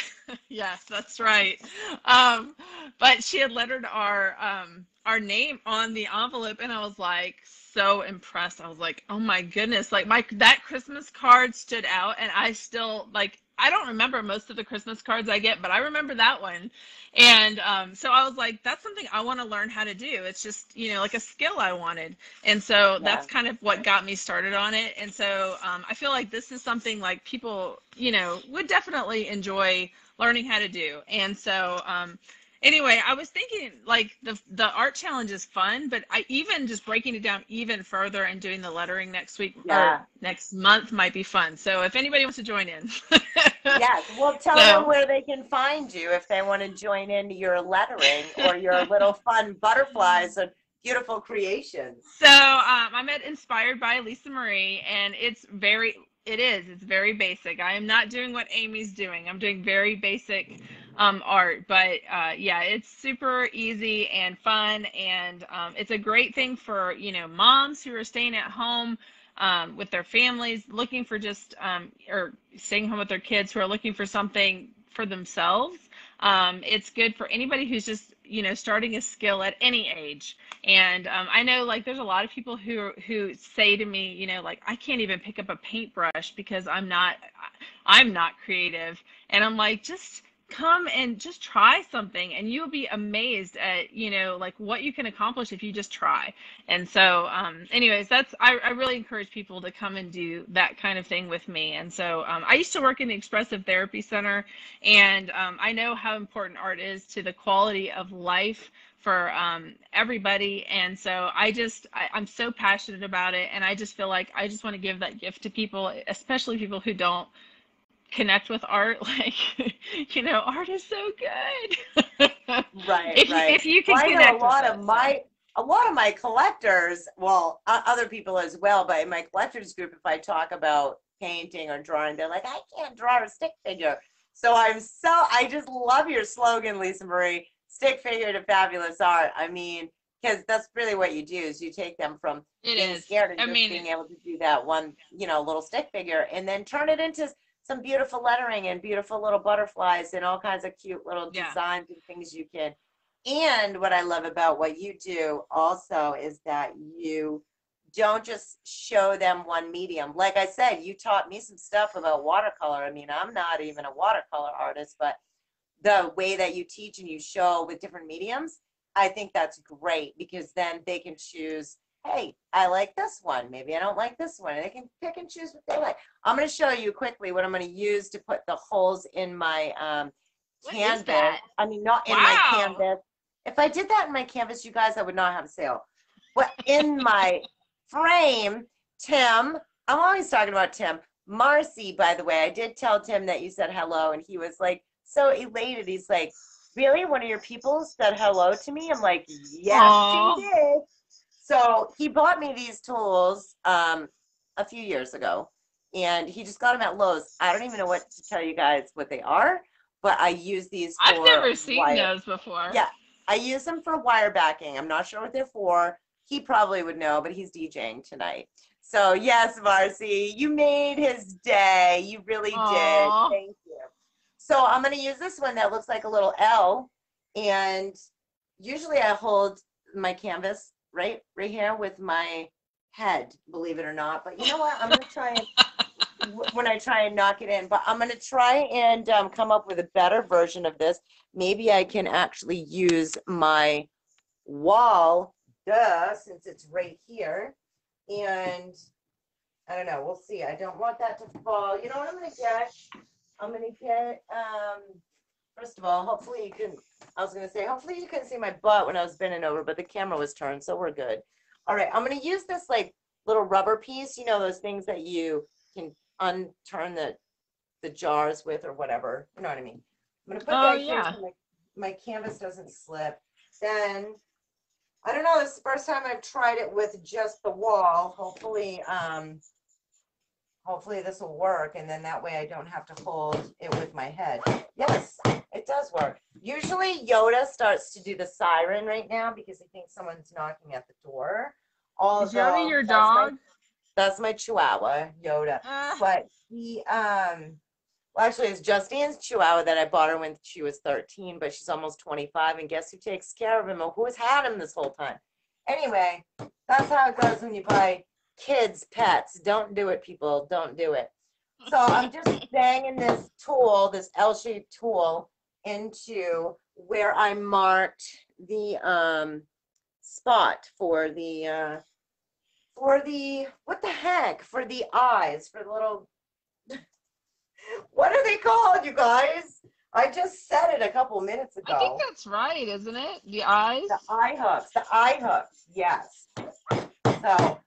Speaker 2: yes, that's right. Um, but she had lettered our um our name on the envelope, and I was like so impressed. I was like, oh my goodness, like my that Christmas card stood out, and I still like I don't remember most of the Christmas cards I get, but I remember that one. And um, so I was like, that's something I want to learn how to do. It's just, you know, like a skill I wanted. And so that's kind of what got me started on it. And so um, I feel like this is something like people, you know, would definitely enjoy learning how to do. And so, um, anyway, I was thinking like the the art challenge is fun, but I even just breaking it down even further and doing the lettering next week
Speaker 1: Yeah.
Speaker 2: or next month might be fun. So if anybody wants to join in,
Speaker 1: Yes. Well, tell
Speaker 2: So-
Speaker 1: them where they can find you if they want to join into your lettering or your little fun butterflies and beautiful creations.
Speaker 2: So um, I'm at Inspired by Lisa Marie, and it's very it is. It's very basic. I am not doing what Amy's doing. I'm doing very basic um, art, but uh, yeah, it's super easy and fun, and um, it's a great thing for you know moms who are staying at home um, with their families, looking for just um, or staying home with their kids who are looking for something for themselves. Um, it's good for anybody who's just you know starting a skill at any age and um, i know like there's a lot of people who who say to me you know like i can't even pick up a paintbrush because i'm not i'm not creative and i'm like just come and just try something and you'll be amazed at you know like what you can accomplish if you just try. And so um anyways that's i, I really encourage people to come and do that kind of thing with me. And so um, i used to work in the expressive therapy center and um, i know how important art is to the quality of life for um, everybody. And so i just I, i'm so passionate about it and i just feel like i just want to give that gift to people especially people who don't connect with art like you know art is so good.
Speaker 1: Right
Speaker 2: if,
Speaker 1: right.
Speaker 2: you, if you can
Speaker 1: well, I
Speaker 2: connect
Speaker 1: know a lot of my a lot of my collectors well uh, other people as well but in my collectors group if i talk about painting or drawing they're like i can't draw a stick figure. So i'm so i just love your slogan lisa marie stick figure to fabulous art. I mean because that's really what you do is you take them from
Speaker 2: It
Speaker 1: being
Speaker 2: is.
Speaker 1: scared and
Speaker 2: I
Speaker 1: just
Speaker 2: mean-
Speaker 1: being able to do that one you know little stick figure and then turn it into some beautiful lettering and beautiful little butterflies and all kinds of cute little
Speaker 2: Yeah.
Speaker 1: designs and things you can and what I love about what you do also is that you don't just show them one medium. Like I said, you taught me some stuff about watercolor. I mean, I'm not even a watercolor artist, but the way that you teach and you show with different mediums, I think that's great because then they can choose, hey, I like this one. Maybe I don't like this one. And they can pick and choose what they like. I'm going to show you quickly what I'm going to use to put the holes in my um,
Speaker 2: What
Speaker 1: canvas. I mean, not in
Speaker 2: Wow.
Speaker 1: my canvas. If I did that in my canvas, you guys, I would not have a sale. But in my frame, Tim, I'm always talking about Tim. Marcy, by the way, I did tell Tim that you said hello, and he was like so elated. He's like, Really? One of your people said hello to me? I'm like, Yes,
Speaker 2: Aw.
Speaker 1: she did. So he bought me these tools um, a few years ago, and he just got them at Lowe's. I don't even know what to tell you guys what they are, but I use these for
Speaker 2: I've never seen
Speaker 1: wire.
Speaker 2: those before.
Speaker 1: Yeah. I use them for wire backing. I'm not sure what they're for. He probably would know, but he's DJing tonight. So yes, Marcy, you made his day. You really
Speaker 2: Aw.
Speaker 1: did. Thank you. So I'm going to use this one that looks like a little L, and usually I hold my canvas right right here with my head, believe it or not. But you know what? I'm going to try and when I try and knock it in. But I'm going to try and um, come up with a better version of this. Maybe I can actually use my wall, duh, since it's right here. And I don't know. We'll see. I don't want that to fall. You know what I'm going to get? I'm to get, um, first of all, hopefully you can, I was going to say, hopefully you couldn't see my butt when I was bending over, but the camera was turned, so we're good. All right. I'm going to use this like little rubber piece, you know, those things that you can unturn the the jars with or whatever. You know what I mean? I'm gonna put
Speaker 2: Oh,
Speaker 1: that here
Speaker 2: yeah.
Speaker 1: so my, my canvas doesn't slip. Then I don't know, this is the first time I've tried it with just the wall. Hopefully, um hopefully this will work and then that way I don't have to hold it with my head. Yes, it does work. Usually Yoda starts to do the siren right now because he thinks someone's knocking at the door.
Speaker 2: Is Yoda your
Speaker 1: that's my-
Speaker 2: dog?
Speaker 1: that's my chihuahua, Yoda.
Speaker 2: Ah.
Speaker 1: But he, um, well, actually, it's Justine's chihuahua that I bought her when she was 13, but she's almost 25. And guess who takes care of him or who's had him this whole time? Anyway, that's how it goes when you buy kids' pets. Don't do it, people. Don't do it. So I'm just banging this tool, this L-shaped tool, into where I marked the um, spot for the uh, for the what the heck? For the eyes for the little what are they called you guys? I just said it a couple minutes ago
Speaker 2: I think that's right, isn't it? The eyes.
Speaker 1: the eye hooks the eye hooks yes. So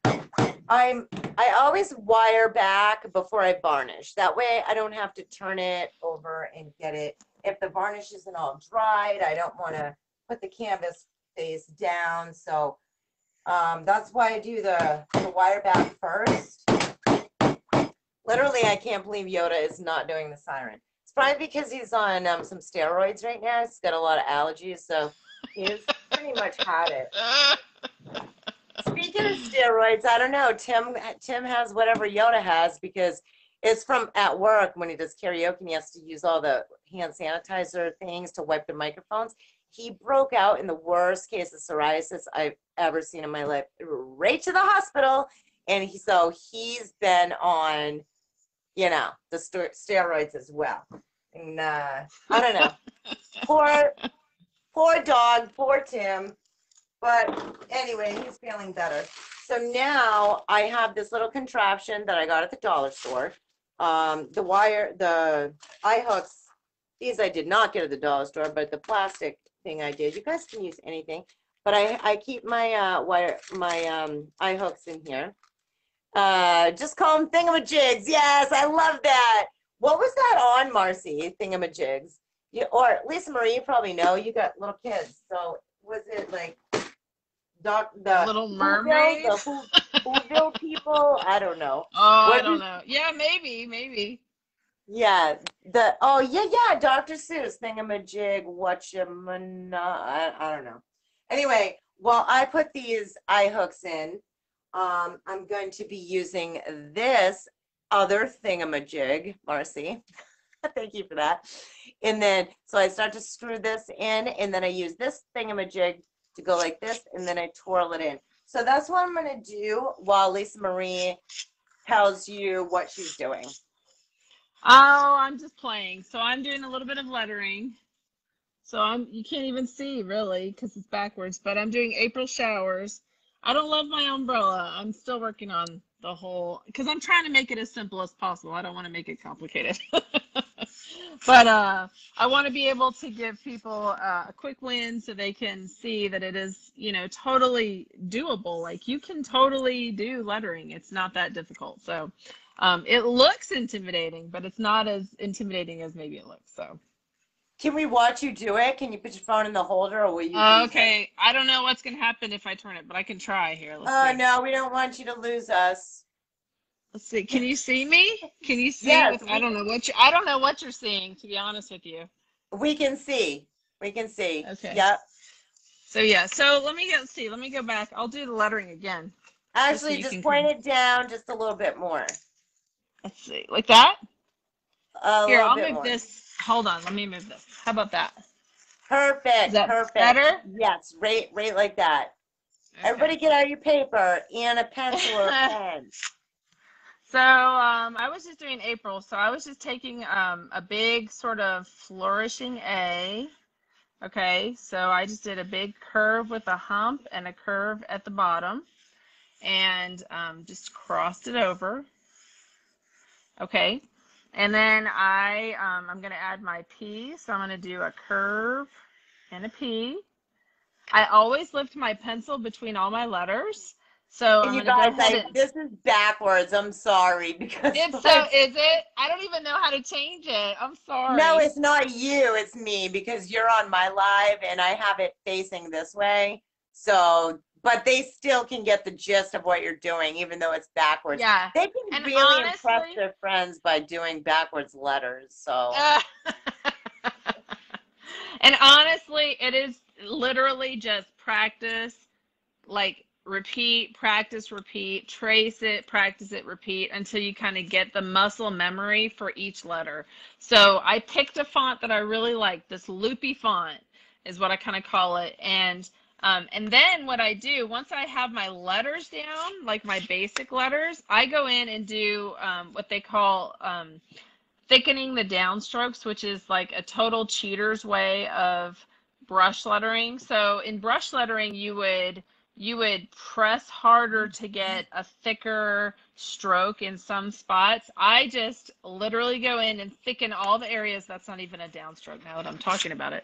Speaker 1: i'm i always wire back before i varnish. That way i don't have to turn it over and get it if the varnish isn't all dried i don't want to put the canvas face down so um, that's why i do the, the wire back first Literally, I can't believe Yoda is not doing the siren. It's probably because he's on um, some steroids right now. He's got a lot of allergies, so he's pretty much had it. Speaking of steroids, I don't know. Tim Tim has whatever Yoda has because it's from at work when he does karaoke and he has to use all the hand sanitizer things to wipe the microphones. He broke out in the worst case of psoriasis I've ever seen in my life, right to the hospital. And he, so he's been on, you know, the steroids as well. And uh, I don't know. poor, poor dog, poor Tim. But anyway, he's feeling better. So now I have this little contraption that I got at the dollar store. Um, the wire, the eye hooks, these I did not get at the dollar store, but the plastic thing I did. You guys can use anything, but I, I keep my uh, wire, my um, eye hooks in here. Uh, just call them thingamajigs. Yes, I love that. What was that on, Marcy? Thingamajigs. You, or Lisa Marie, you probably know. You got little kids, so was it like Doc, the
Speaker 2: Little Mermaid,
Speaker 1: Whoville, the Whoville people. I don't know.
Speaker 2: Oh, what I don't know. Yeah, maybe, maybe.
Speaker 1: Yeah, the oh yeah yeah Dr. Seuss thingamajig. What you I, I don't know. Anyway, while I put these eye hooks in, um, I'm going to be using this other thingamajig, Marcy. Thank you for that. And then, so I start to screw this in, and then I use this thingamajig to go like this, and then I twirl it in. So that's what I'm going to do while Lisa Marie tells you what she's doing.
Speaker 2: Oh, I'm just playing. So I'm doing a little bit of lettering. So I'm you can't even see really because it's backwards, but I'm doing April showers. I don't love my umbrella. I'm still working on the whole because I'm trying to make it as simple as possible. I don't want to make it complicated. but uh, I want to be able to give people uh, a quick win so they can see that it is, you know, totally doable. Like you can totally do lettering. It's not that difficult. So um, it looks intimidating, but it's not as intimidating as maybe it looks. So.
Speaker 1: Can we watch you do it? Can you put your phone in the holder, or will you?
Speaker 2: Uh, okay, I don't know what's gonna happen if I turn it, but I can try here.
Speaker 1: Oh no, we don't want you to lose us.
Speaker 2: Let's see. Can you see me? Can you see? Yes, with, I don't know what you. I don't know what you're seeing. To be honest with you.
Speaker 1: We can see. We can see.
Speaker 2: Okay.
Speaker 1: Yep.
Speaker 2: So yeah. So let me go see. Let me go back. I'll do the lettering again.
Speaker 1: Actually, just, so just point it down just a little bit more.
Speaker 2: Let's see. Like that.
Speaker 1: A
Speaker 2: Here, I'll move
Speaker 1: more.
Speaker 2: this. Hold on. Let me move this. How about that?
Speaker 1: Perfect.
Speaker 2: Is that
Speaker 1: perfect.
Speaker 2: Better.
Speaker 1: Yes. Right. Right like that. Okay. Everybody, get out your paper and a pencil or a pen.
Speaker 2: So um, I was just doing April. So I was just taking um, a big sort of flourishing A. Okay, so I just did a big curve with a hump and a curve at the bottom and um, just crossed it over. Okay, and then I, um, I'm going to add my P. So I'm going to do a curve and a P. I always lift my pencil between all my letters. So
Speaker 1: you guys, I, this is backwards. I'm sorry because
Speaker 2: it's so. Is it? I don't even know how to change it. I'm sorry.
Speaker 1: No, it's not you. It's me because you're on my live and I have it facing this way. So, but they still can get the gist of what you're doing, even though it's backwards.
Speaker 2: Yeah,
Speaker 1: they can and really honestly, impress their friends by doing backwards letters. So. Uh,
Speaker 2: and honestly, it is literally just practice, like repeat, practice, repeat, trace it, practice it, repeat until you kind of get the muscle memory for each letter. So I picked a font that I really like. This loopy font is what I kind of call it. And um, and then what I do, once I have my letters down, like my basic letters, I go in and do um, what they call um, thickening the downstrokes, which is like a total cheater's way of brush lettering. So in brush lettering, you would you would press harder mm-hmm. to get a thicker stroke in some spots. I just literally go in and thicken all the areas. That's not even a downstroke now that I'm talking about it.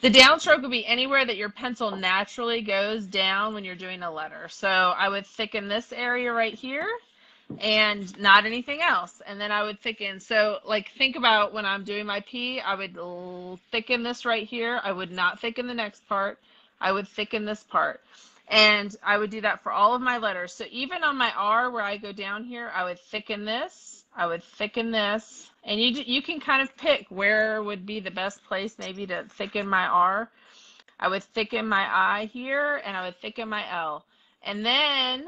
Speaker 2: The downstroke would be anywhere that your pencil naturally goes down when you're doing a letter. So I would thicken this area right here and not anything else. And then I would thicken. So like think about when I'm doing my P, I would thicken this right here. I would not thicken the next part. I would thicken this part and I would do that for all of my letters. So even on my R where I go down here, I would thicken this I would thicken this, and you you can kind of pick where would be the best place maybe to thicken my R. I would thicken my I here, and I would thicken my L, and then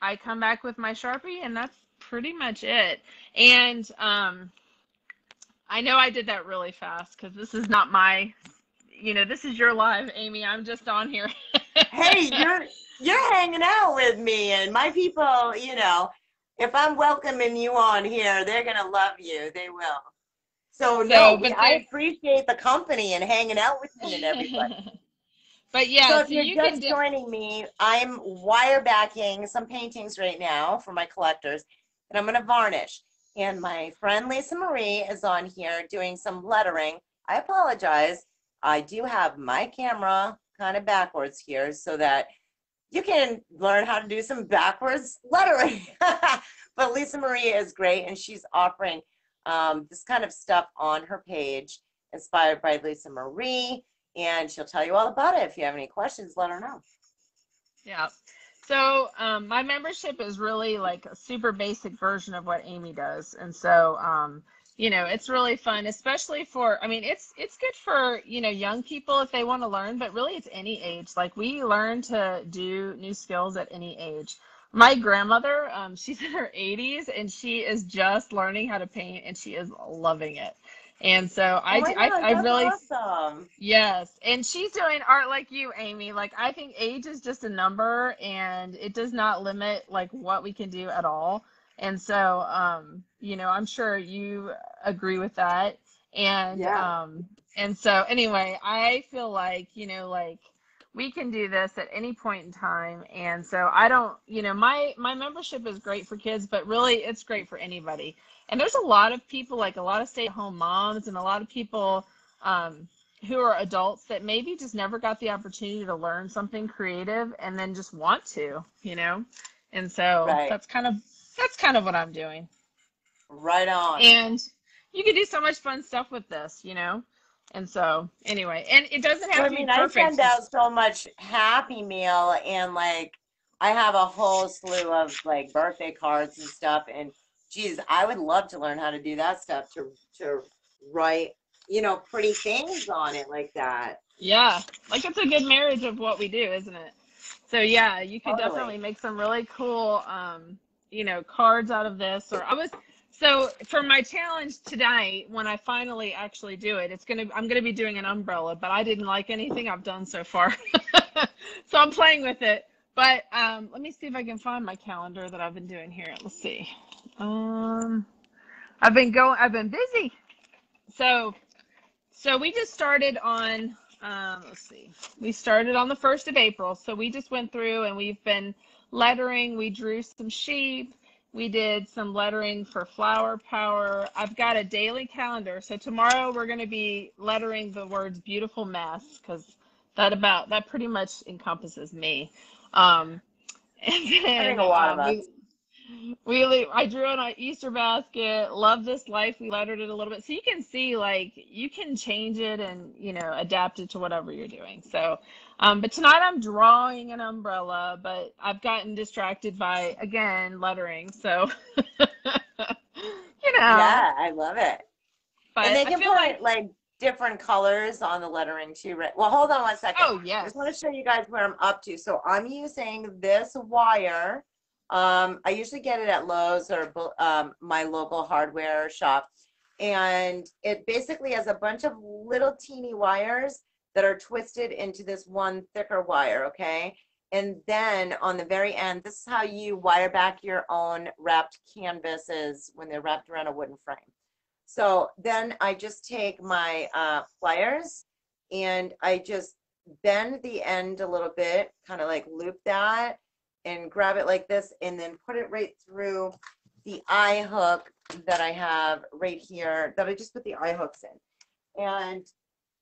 Speaker 2: I come back with my Sharpie, and that's pretty much it. And um, I know I did that really fast because this is not my, you know, this is your live, Amy. I'm just on here.
Speaker 1: hey, you're you're hanging out with me, and my people, you know, if I'm welcoming you on here, they're gonna love you. They will. So, so no, but I appreciate the company and hanging out with you and everybody.
Speaker 2: but yeah,
Speaker 1: so if so you're you just joining me, I'm wire backing some paintings right now for my collectors, and I'm gonna varnish. And my friend Lisa Marie is on here doing some lettering. I apologize. I do have my camera kind of backwards here so that you can learn how to do some backwards lettering. but Lisa Marie is great and she's offering um, this kind of stuff on her page, inspired by Lisa Marie. And she'll tell you all about it. If you have any questions, let her know.
Speaker 2: Yeah. So um, my membership is really like a super basic version of what Amy does. And so um, you know it's really fun especially for i mean it's it's good for you know young people if they want to learn but really it's any age like we learn to do new skills at any age my grandmother um, she's in her 80s and she is just learning how to paint and she is loving it and so I,
Speaker 1: oh
Speaker 2: I,
Speaker 1: God,
Speaker 2: I, really,
Speaker 1: awesome.
Speaker 2: yes. And she's doing art like you, Amy. Like I think age is just a number, and it does not limit like what we can do at all. And so, um, you know, I'm sure you agree with that. And yeah. um, and so anyway, I feel like, you know, like we can do this at any point in time. And so I don't, you know, my my membership is great for kids, but really it's great for anybody. And there's a lot of people, like a lot of stay-at-home moms and a lot of people um, who are adults that maybe just never got the opportunity to learn something creative and then just want to, you know. And so right. that's kind of that's kind of what I'm doing.
Speaker 1: Right on.
Speaker 2: And you can do so much fun stuff with this, you know? And so, anyway, and it doesn't have so, to I mean, be perfect.
Speaker 1: I send out so much Happy Mail and like I have a whole slew of like birthday cards and stuff. And geez, I would love to learn how to do that stuff to to write, you know, pretty things on it like that.
Speaker 2: Yeah, like it's a good marriage of what we do, isn't it? So yeah, you could totally. definitely make some really cool um, you know, cards out of this or I was so for my challenge tonight, when I finally actually do it, it's gonna I'm gonna be doing an umbrella, but I didn't like anything I've done so far. so I'm playing with it. But um, let me see if I can find my calendar that I've been doing here. Let's see. Um, I've been going. I've been busy. So, so we just started on. Um, let's see. We started on the first of April. So we just went through and we've been lettering. We drew some sheep. We did some lettering for flower power. I've got a daily calendar. So tomorrow we're going to be lettering the words beautiful mess because that about that pretty much encompasses me. Um,
Speaker 1: and then, I think a lot um, of us.
Speaker 2: We, I drew on an Easter basket. Love this life. We lettered it a little bit, so you can see like you can change it and you know adapt it to whatever you're doing. So um, but tonight I'm drawing an umbrella, but I've gotten distracted by again lettering. So you know.
Speaker 1: Yeah, I love it. But and they can put like, like, different colors on the lettering too. Right? Well, hold on one second.
Speaker 2: Oh yeah.
Speaker 1: I just want to show you guys where I'm up to. So I'm using this wire. Um, I usually get it at Lowe's or um, my local hardware shop. And it basically has a bunch of little teeny wires that are twisted into this one thicker wire, okay? And then on the very end, this is how you wire back your own wrapped canvases when they're wrapped around a wooden frame. So then I just take my uh, pliers and I just bend the end a little bit, kind of like loop that and grab it like this and then put it right through the eye hook that I have right here that I just put the eye hooks in. And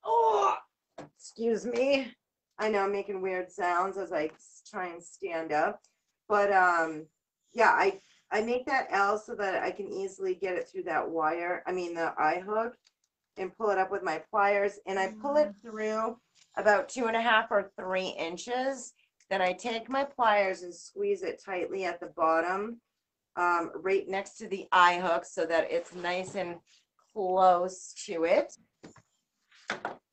Speaker 1: oh, excuse me. I know I'm making weird sounds as I try and stand up. But um, yeah, I, I make that L so that I can easily get it through that wire, I mean the eye hook, and pull it up with my pliers. And I pull it mm. through about two and a half or three inches. Then I take my pliers and squeeze it tightly at the bottom um, right next to the eye hook so that it's nice and close to it.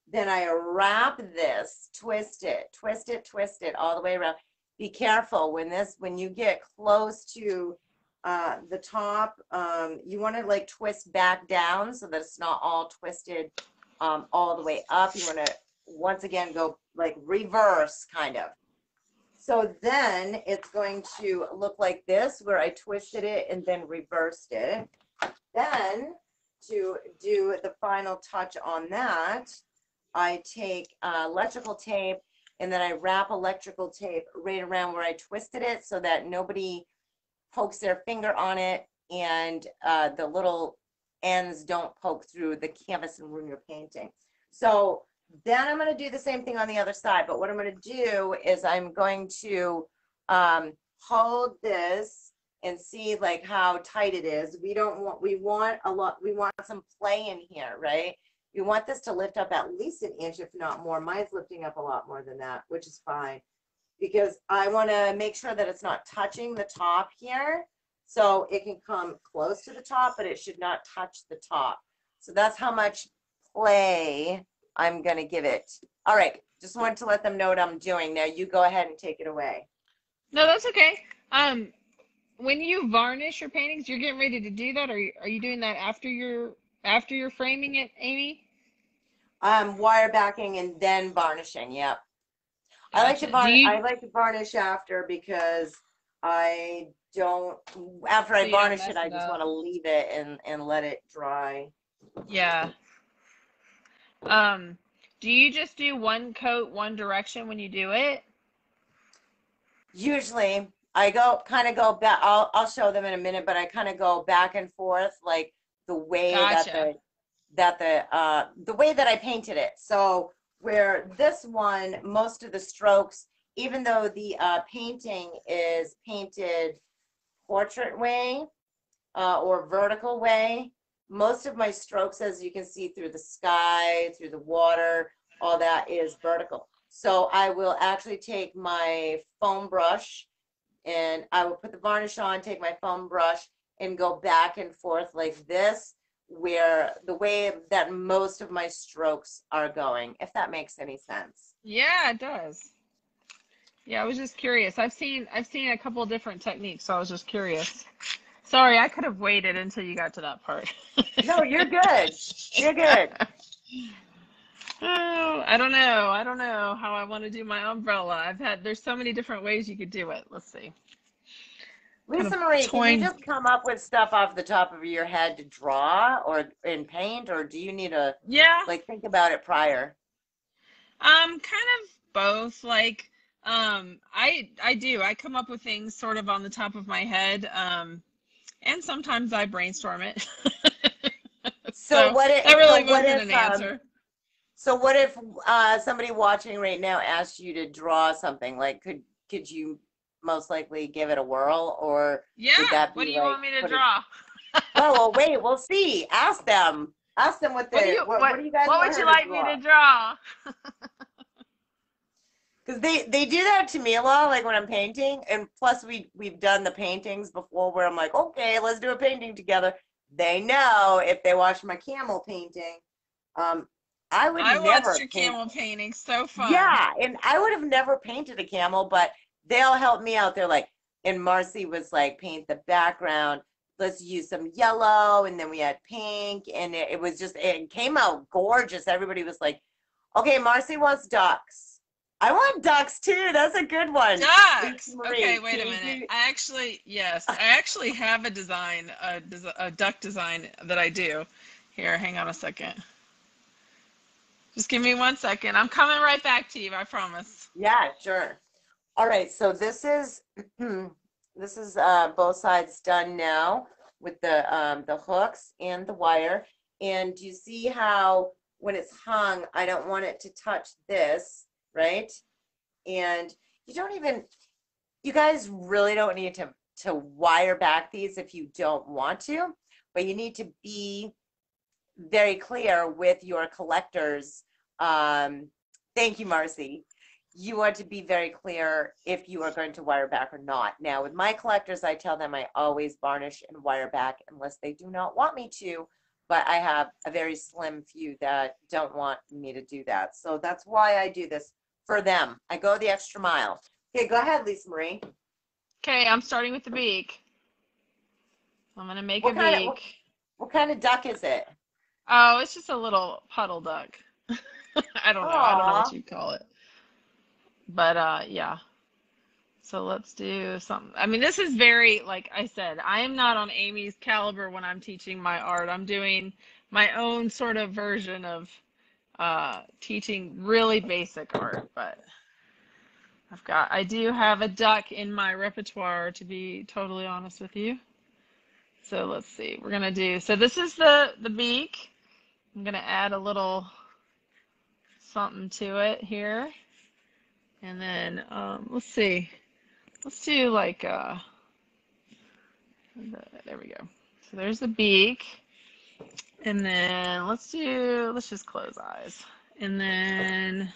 Speaker 1: Then I wrap this, twist it, twist it, twist it all the way around. Be careful when this, when you get close to uh, the top, um, you want to like twist back down so that it's not all twisted um, all the way up. You want to once again go like reverse kind of. So then it's going to look like this where I twisted it and then reversed it. Then to do the final touch on that, I take uh, electrical tape and then I wrap electrical tape right around where I twisted it so that nobody pokes their finger on it and uh, the little ends don't poke through the canvas and ruin your painting. So then I'm going to do the same thing on the other side. But what I'm going to do is I'm going to um, hold this and see like how tight it is. We don't want, we want a lot, we want some play in here, right? You want this to lift up at least an inch, if not more. Mine's lifting up a lot more than that, which is fine. Because I want to make sure that it's not touching the top here. So it can come close to the top, but it should not touch the top. So that's how much play I'm gonna give it. All right, just wanted to let them know what I'm doing. Now you go ahead and take it away.
Speaker 2: No, that's okay. Um, when you varnish your paintings, you're getting ready to do that, or are you doing that after you're after you're framing it, Amy?
Speaker 1: Um, wire backing and then varnishing. Yep. I like to varnish.
Speaker 2: you-
Speaker 1: I like to varnish after because I don't. After
Speaker 2: So
Speaker 1: I varnish it, I just want to leave it and and let it dry.
Speaker 2: Yeah. Um, do you just do one coat, one direction when you do it?
Speaker 1: Usually, I go kind of go back. I'll I'll show them in a minute, but I kind of go back and forth like the way that the that the uh the way that I painted it. So where this one, most of the strokes, even though the uh, painting is painted portrait way uh, or vertical way, most of my strokes, as you can see through the sky, through the water, all that is vertical. So I will actually take my foam brush and I will put the varnish on, take my foam brush and go back and forth like this, where the way that most of my strokes are going, if that makes any sense.
Speaker 2: Yeah, it does. Yeah, I was just curious. I've seen I've seen a couple different techniques, so I was just curious. Sorry, I could have waited until you got to that part.
Speaker 1: No, you're good. You're good.
Speaker 2: Oh, I don't know. I don't know how I want to do my umbrella. I've had there's so many different ways you could do it. Let's see.
Speaker 1: Lisa Marie, can you just come up with stuff off the top of your head to draw or in paint, or do you need to
Speaker 2: Yeah.
Speaker 1: like think about it prior?
Speaker 2: Um, kind of both. Like, um, I I do. I come up with things sort of on the top of my head. Um, and sometimes I brainstorm it.
Speaker 1: So, what if
Speaker 2: that really
Speaker 1: so
Speaker 2: wasn't
Speaker 1: if,
Speaker 2: an
Speaker 1: um,
Speaker 2: answer.
Speaker 1: So what if uh, somebody watching right now asked you to draw something? Like, could could you most likely give it a whirl, or
Speaker 2: Yeah.
Speaker 1: that
Speaker 2: What do you
Speaker 1: like
Speaker 2: want me to
Speaker 1: it-
Speaker 2: draw?
Speaker 1: oh well, wait, we'll see. Ask them. Ask them what they.
Speaker 2: What
Speaker 1: what,
Speaker 2: what,
Speaker 1: what do you guys
Speaker 2: what would you like me to draw?
Speaker 1: Because they they do that to me a lot, like when I'm painting, and plus we we've done the paintings before where I'm like, okay, let's do a painting together. They know if they watch my camel painting, um, I would
Speaker 2: I
Speaker 1: never
Speaker 2: watched your
Speaker 1: paint-
Speaker 2: camel painting. So fun.
Speaker 1: Yeah, and I would have never painted a camel, but they'll help me out. They're like, and Marcy was like, paint the background. Let's use some yellow, and then we had pink, and it, it was just it came out gorgeous. Everybody was like, okay, Marcy wants ducks. I want ducks too. That's a good one.
Speaker 2: Ducks.
Speaker 1: Marie,
Speaker 2: Okay, wait a
Speaker 1: you
Speaker 2: minute. I actually, yes, I actually have a design, a, a duck design that I do. Here, hang on a second. Just give me one second. I'm coming right back to you. I promise.
Speaker 1: Yeah, sure. All right, so this is this is uh, both sides done now with the um, the hooks and the wire. And you see how when it's hung, I don't want it to touch this, right? And you don't even you guys really don't need to to wire back these if you don't want to, but you need to be very clear with your collectors. Um, thank you, Marcy you want to be very clear if you are going to wire back or not. Now, with my collectors, I tell them I always varnish and wire back unless they do not want me to. But I have a very slim few that don't want me to do that. So that's why I do this for them. I go the extra mile. Okay, go ahead, Lisa Marie.
Speaker 2: Okay, I'm starting with the beak. I'm gonna make
Speaker 1: What
Speaker 2: a
Speaker 1: kind of-
Speaker 2: beak.
Speaker 1: What kind of duck is it?
Speaker 2: Oh, it's just a little puddle duck. I don't know. I don't know what you call it. But uh yeah. So let's do something. I mean, this is very like I said, I am not on Amy's caliber when I'm teaching my art. I'm doing my own sort of version of uh teaching really basic art, but I've got I do have a duck in my repertoire to be totally honest with you. So let's see. We're gonna do so this is the the beak. I'm gonna add a little something to it here. And then um, let's see. Let's do like uh the, there we go. So there's the beak. And then let's do let's just close eyes. And then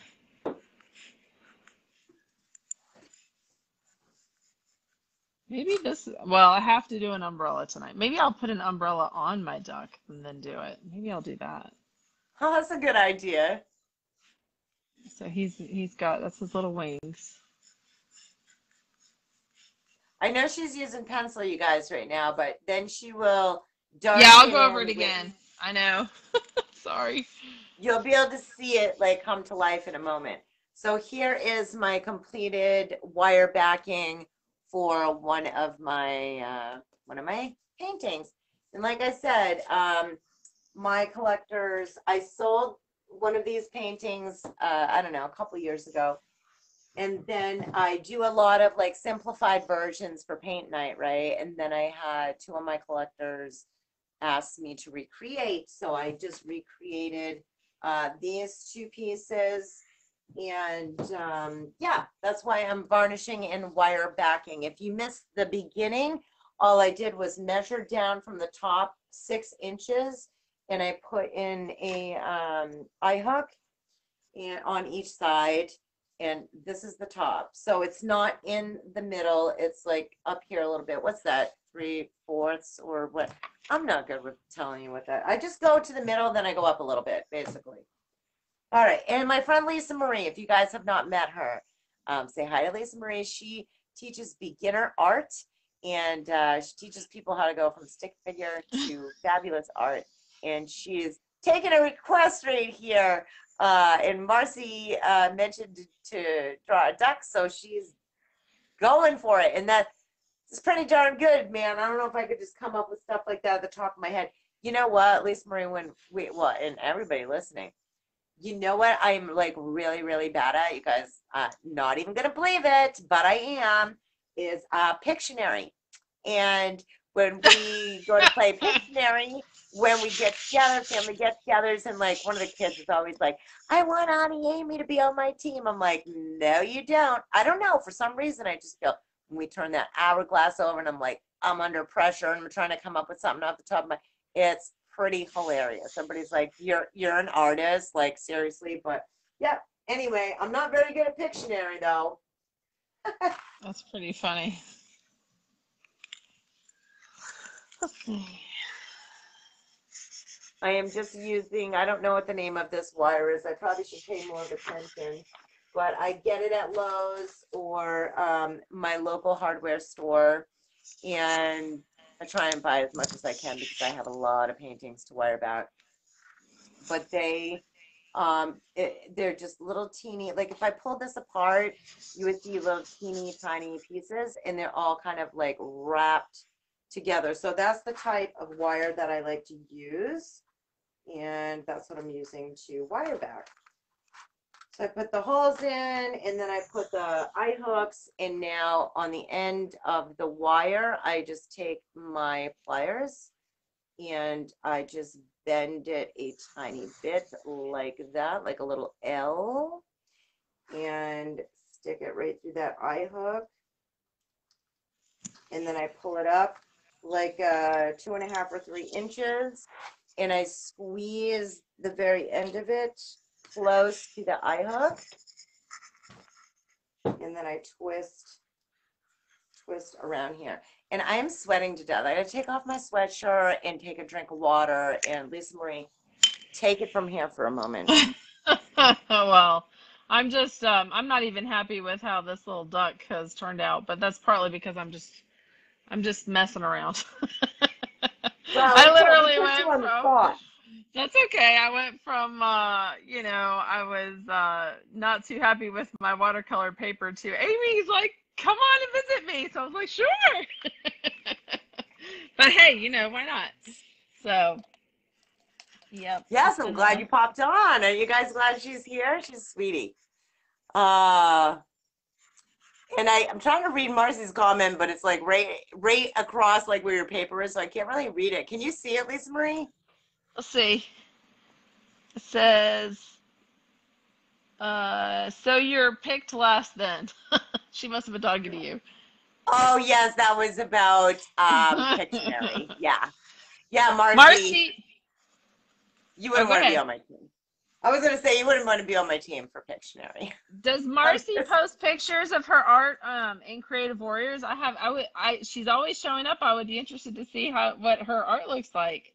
Speaker 2: maybe this well, I have to do an umbrella tonight. Maybe I'll put an umbrella on my duck and then do it. Maybe I'll do that.
Speaker 1: Oh, that's a good idea.
Speaker 2: So he's he's got that's his little wings.
Speaker 1: I know she's using pencil, you guys, right now, but then she will.
Speaker 2: Yeah, I'll go over it
Speaker 1: with-
Speaker 2: again. I know. Sorry.
Speaker 1: You'll be able to see it like come to life in a moment. So here is my completed wire backing for one of my uh, one of my paintings. And like I said, um, my collectors, I sold one of these paintings, uh, I don't know, a couple years ago. And then I do a lot of like simplified versions for paint night, right? And then I had two of my collectors asked me to recreate. So I just recreated uh, these two pieces. And um, yeah, that's why I'm varnishing and wire backing. If you missed the beginning, all I did was measure down from the top six inches and I put in a um, eye hook and on each side. And this is the top. So it's not in the middle. It's like up here a little bit. What's that? Three fourths or what? I'm not good with telling you what that. I just go to the middle, then I go up a little bit, basically. All right, and my friend Lisa Marie, if you guys have not met her, um, say hi to Lisa Marie. She teaches beginner art, and uh, she teaches people how to go from stick figure to fabulous art. And she's taking a request right here. Uh, and Marcy uh, mentioned to draw a duck, so she's going for it, and that it's pretty darn good, man. I don't know if I could just come up with stuff like that at the top of my head. You know what, Lisa Marie, when we, well, and everybody listening, you know what I'm like really, really bad at? You guys, uh, not even gonna believe it, but I am, is uh, Pictionary. And when we go to play Pictionary, when we get together, family get togethers, and like one of the kids is always like, I want Auntie Amy to be on my team. I'm like, no, you don't. I don't know. For some reason, I just feel when we turn that hourglass over and I'm like, I'm under pressure and I'm trying to come up with something off the top of my it's pretty hilarious. Somebody's like, You're you're an artist, like seriously, but yeah. Anyway, I'm not very good at Pictionary though.
Speaker 2: That's pretty funny. Let's.
Speaker 1: I am just using, I don't know what the name of this wire is. I probably should pay more of attention. But I get it at Lowe's or um, my local hardware store. And I try and buy as much as I can because I have a lot of paintings to wire back. But they, um, it, they're just little teeny, like if I pulled this apart, you would see little teeny tiny pieces and they're all kind of like wrapped together. So that's the type of wire that I like to use. And that's what I'm using to wire back. So I put the holes in and then I put the eye hooks and now on the end of the wire, I just take my pliers and I just bend it a tiny bit like that, like a little L and stick it right through that eye hook. And then I pull it up like uh, two and a half or three inches and I squeeze the very end of it close to the eye hook. and then I twist, twist around here. And I am sweating to death. I gotta take off my sweatshirt and take a drink of water. And Lisa Marie, take it from here for a moment.
Speaker 2: well, I'm just um I'm not even happy with how this little duck has turned out, but that's partly because I'm just I'm just messing around.
Speaker 1: Well,
Speaker 2: I literally
Speaker 1: it
Speaker 2: went
Speaker 1: you on the
Speaker 2: from. That's okay. I went from uh, you know, I was uh not too happy with my watercolor paper to Amy's like, "Come on and visit me." So I was like, "Sure." but hey, you know, why not? So, yep.
Speaker 1: Yes, I'm glad you popped on. Are you guys glad she's here? She's a sweetie. Uh, and I, I'm trying to read Marcy's comment, but it's like right, right across like where your paper is, so I can't really read it. Can you see it, Lisa Marie?
Speaker 2: Let's see. It says, uh, so you're picked last then. she must have been talking to you.
Speaker 1: Oh yes, that was about um Pictionary. Yeah, yeah, Marcy,
Speaker 2: Marcy,
Speaker 1: you wouldn't
Speaker 2: Oh,
Speaker 1: want to be on my team. I was gonna say you wouldn't want to be on my team for Pictionary.
Speaker 2: does Marcy post pictures of her art um in Creative Warriors? I have I would I she's always showing up. I would be interested to see how what her art looks like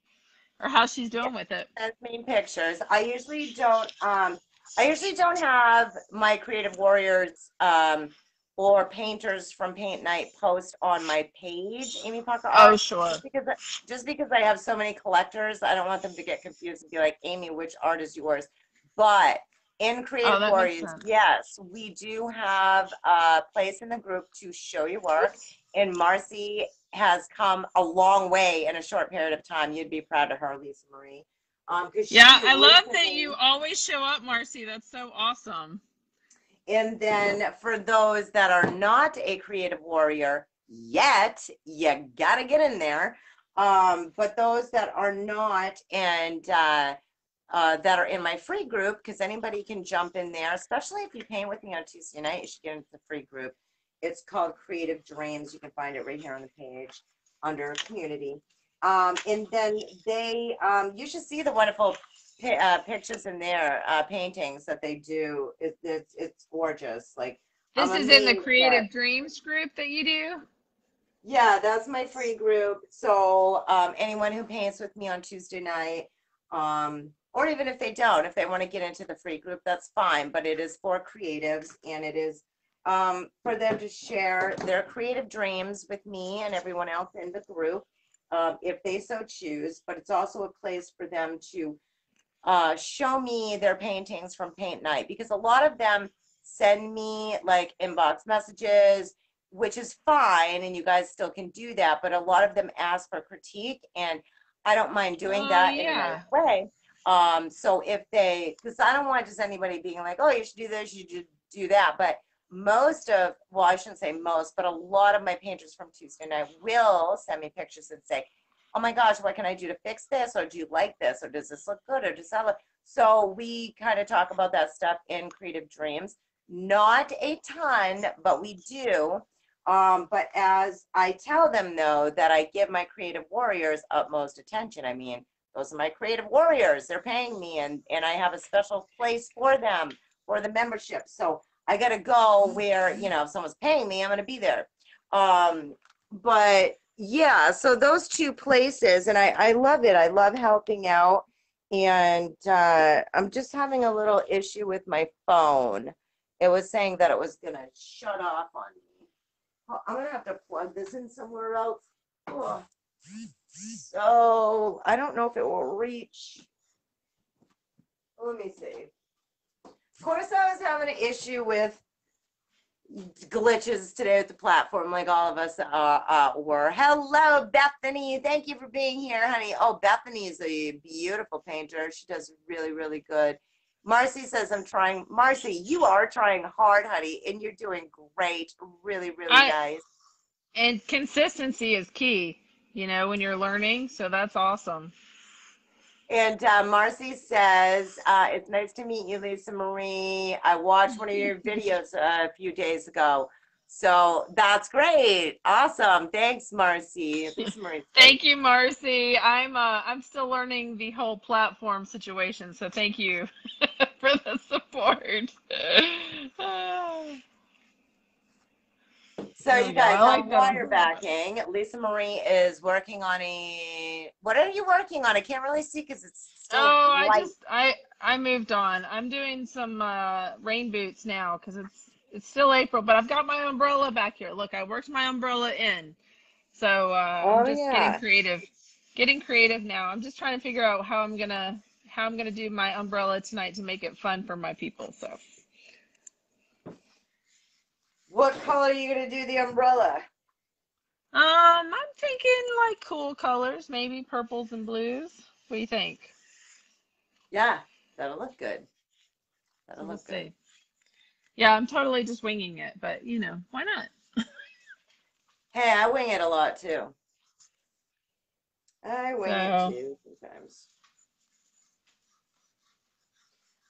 Speaker 2: or how she's doing with it.
Speaker 1: Sends me pictures. I usually don't. Um, I usually don't have my creative warriors um, or painters from Paint Night post on my page, Amy Parker.
Speaker 2: Oh, sure.
Speaker 1: just because I- just because I have so many collectors, I don't want them to get confused and be like, Amy, which art is yours? But in Creative
Speaker 2: Oh,
Speaker 1: Warriors, yes, we do have a place in the group to show your work. And Marcy has come a long way in a short period of time. You'd be proud of her, Lisa Marie. Um,
Speaker 2: Yeah, I love that you always show up, Marcy. That's so awesome.
Speaker 1: And then for those that are not a creative warrior yet, you gotta get in there. Um, but those that are not and uh, uh, that are in my free group, because anybody can jump in there, especially if you paint with me on Tuesday night, you should get into the free group. It's called Creative Dreams. You can find it right here on the page under community. Um, and then they, um, you should see the wonderful uh, pictures in there, uh, paintings that they do. It, it's it's gorgeous. Like
Speaker 2: This
Speaker 1: I'm
Speaker 2: is in the Creative
Speaker 1: that-
Speaker 2: Dreams group that you do.
Speaker 1: yeah, that's my free group. So um, anyone who paints with me on Tuesday night, um, or even if they don't, if they want to get into the free group, that's fine. But it is for creatives, and it is um, for them to share their creative dreams with me and everyone else in the group, um, if they so choose. But it's also a place for them to uh, show me their paintings from paint night because a lot of them send me like inbox messages which is fine and you guys still can do that. But a lot of them ask for critique and i don't mind doing
Speaker 2: Oh,
Speaker 1: that in a way. Um so if they because i don't want just anybody being like oh you should do this you should do that. But most of well i shouldn't say most but a lot of my painters from tuesday night will send me pictures and say oh my gosh what can i do to fix this? Or do you like this? Or does this look good? Or does that look so we kind of talk about that stuff in creative dreams. Not a ton but we do. Um, but as I tell them though that I give my creative warriors utmost attention, I mean, those are my creative warriors. They're paying me and, and I have a special place for them for the membership. So I gotta go where, you know, if someone's paying me, I'm gonna be there. Um, but yeah, so those two places and I, I love it. I love helping out. And uh, I'm just having a little issue with my phone. It was saying that it was gonna shut off on me. I'm gonna have to plug this in somewhere else. So I don't know if it will reach. Let me see. Of course, I was having an issue with glitches today with the platform, like all of us uh, uh, were. Hello, Bethany. Thank you for being here, honey. Oh, Bethany is a beautiful painter. She does really, really good. Marcy says, I'm trying. Marcy, you are trying hard, honey, and you're doing great. Really, really
Speaker 2: I-
Speaker 1: nice.
Speaker 2: And consistency is key, you know, when you're learning. So that's awesome.
Speaker 1: And uh, Marcy says, uh, it's nice to meet you, Lisa Marie. I watched one of your videos a few days ago. So that's great. Awesome. Thanks, Marcy. Lisa Marie.
Speaker 2: Thank you, Marcy. I'm uh I'm still learning the whole platform situation, so thank you for the support.
Speaker 1: So you guys,
Speaker 2: like
Speaker 1: I'm
Speaker 2: that
Speaker 1: backing. Lisa Marie is working on a. What are you working on? I can't really see because it's still
Speaker 2: Oh, I just I I moved on. I'm doing some uh, rain boots now because it's it's still April, but I've got my umbrella back here. Look, I worked my umbrella in, so uh,
Speaker 1: Oh,
Speaker 2: I'm just
Speaker 1: yeah.
Speaker 2: getting creative, getting creative now. I'm just trying to figure out how I'm gonna how I'm gonna do my umbrella tonight to make it fun for my people. So
Speaker 1: What color are you gonna do the umbrella?
Speaker 2: um, I'm thinking like cool colors, maybe purples and blues. What do you think?
Speaker 1: Yeah, that'll look good. That'll
Speaker 2: We'll
Speaker 1: look good.
Speaker 2: Yeah, I'm totally just winging it, but you know, why not?
Speaker 1: Hey, I wing it a lot too. I wing
Speaker 2: So-
Speaker 1: it too sometimes.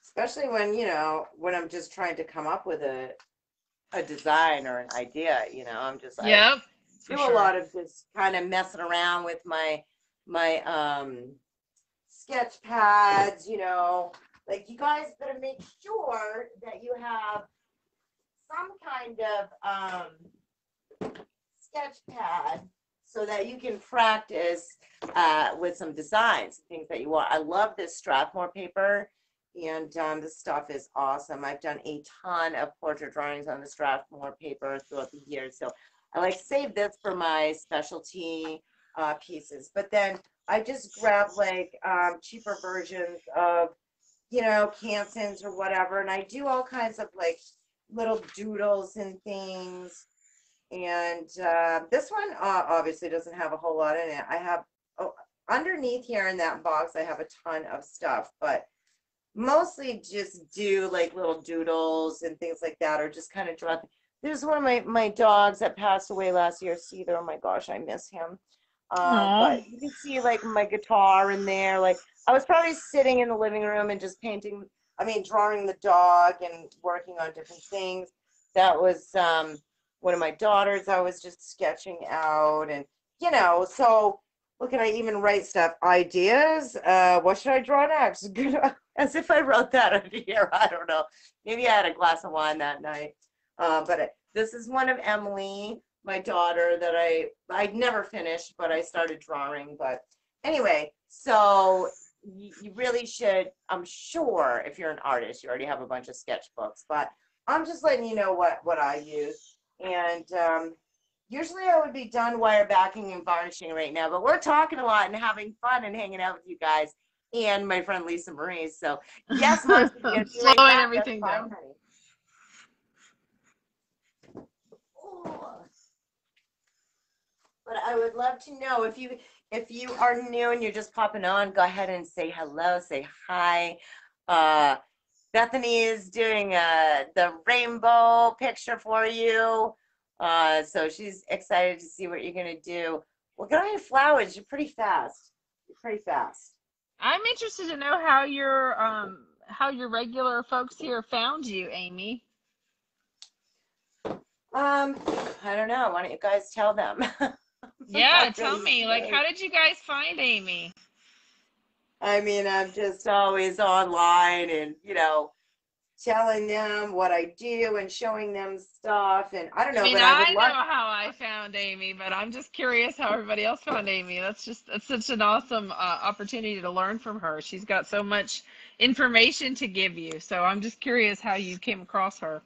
Speaker 1: Especially when, you know, when I'm just trying to come up with a a design or an idea, you know, I'm just I
Speaker 2: Yep.
Speaker 1: do
Speaker 2: sure.
Speaker 1: a lot of just kind of messing around with my my um sketch pads, you know. Like you guys better make sure that you have some kind of um sketch pad so that you can practice uh, with some designs, things that you want. I love this Strathmore paper, and um, this stuff is awesome. I've done a ton of portrait drawings on the Strathmore paper throughout the years, so I like save this for my specialty uh, pieces. But then I just grab like um, cheaper versions of, you know, Cansons or whatever, and I do all kinds of like little doodles and things. And uh, this one uh, obviously doesn't have a whole lot in it. I have oh, underneath here in that box, I have a ton of stuff, but mostly just do like little doodles and things like that, or just kind of draw. There's one of my my dogs that passed away last year, Cedar. Oh my gosh, I miss him. Uh, but you can see like my guitar in there. Like I was probably sitting in the living room and just painting. I mean, drawing the dog and working on different things. That was um, one of my daughters. I was just sketching out, and you know, so look at I even write stuff. Ideas. Uh, what should I draw next? As if I wrote that on here. I don't know. Maybe I had a glass of wine that night. Uh, but it, this is one of Emily, my daughter, that I I'd never finished, but I started drawing. But anyway, so you, you really should. I'm sure if you're an artist, you already have a bunch of sketchbooks. But I'm just letting you know what what I use. And um, usually I would be done wire backing and varnishing right now, but we're talking a lot and having fun and hanging out with you guys and my friend Lisa Marie. So yes, Marcy, be
Speaker 2: Slowing
Speaker 1: right back.
Speaker 2: Everything down.
Speaker 1: But I would love to know if you if you are new and you're just popping on, go ahead and say hello, say hi. Uh, Bethany is doing uh, the rainbow picture for you. Uh, so she's excited to see what you're gonna do. Look at all your flowers. You're pretty fast. You're pretty fast.
Speaker 2: I'm interested to know how your um how your regular folks here found you, Amy.
Speaker 1: Um, I don't know. Why don't you guys tell them?
Speaker 2: Yeah, tell me. Like, how did you guys find Amy?
Speaker 1: I mean, I'm just always online and, you know, telling them what I do and showing them stuff. And I don't know,
Speaker 2: I mean,
Speaker 1: but I
Speaker 2: I know how I found Amy, but I'm just curious how everybody else found Amy. That's just that's such an awesome uh, opportunity to learn from her. She's got so much information to give you. So I'm just curious how you came across her.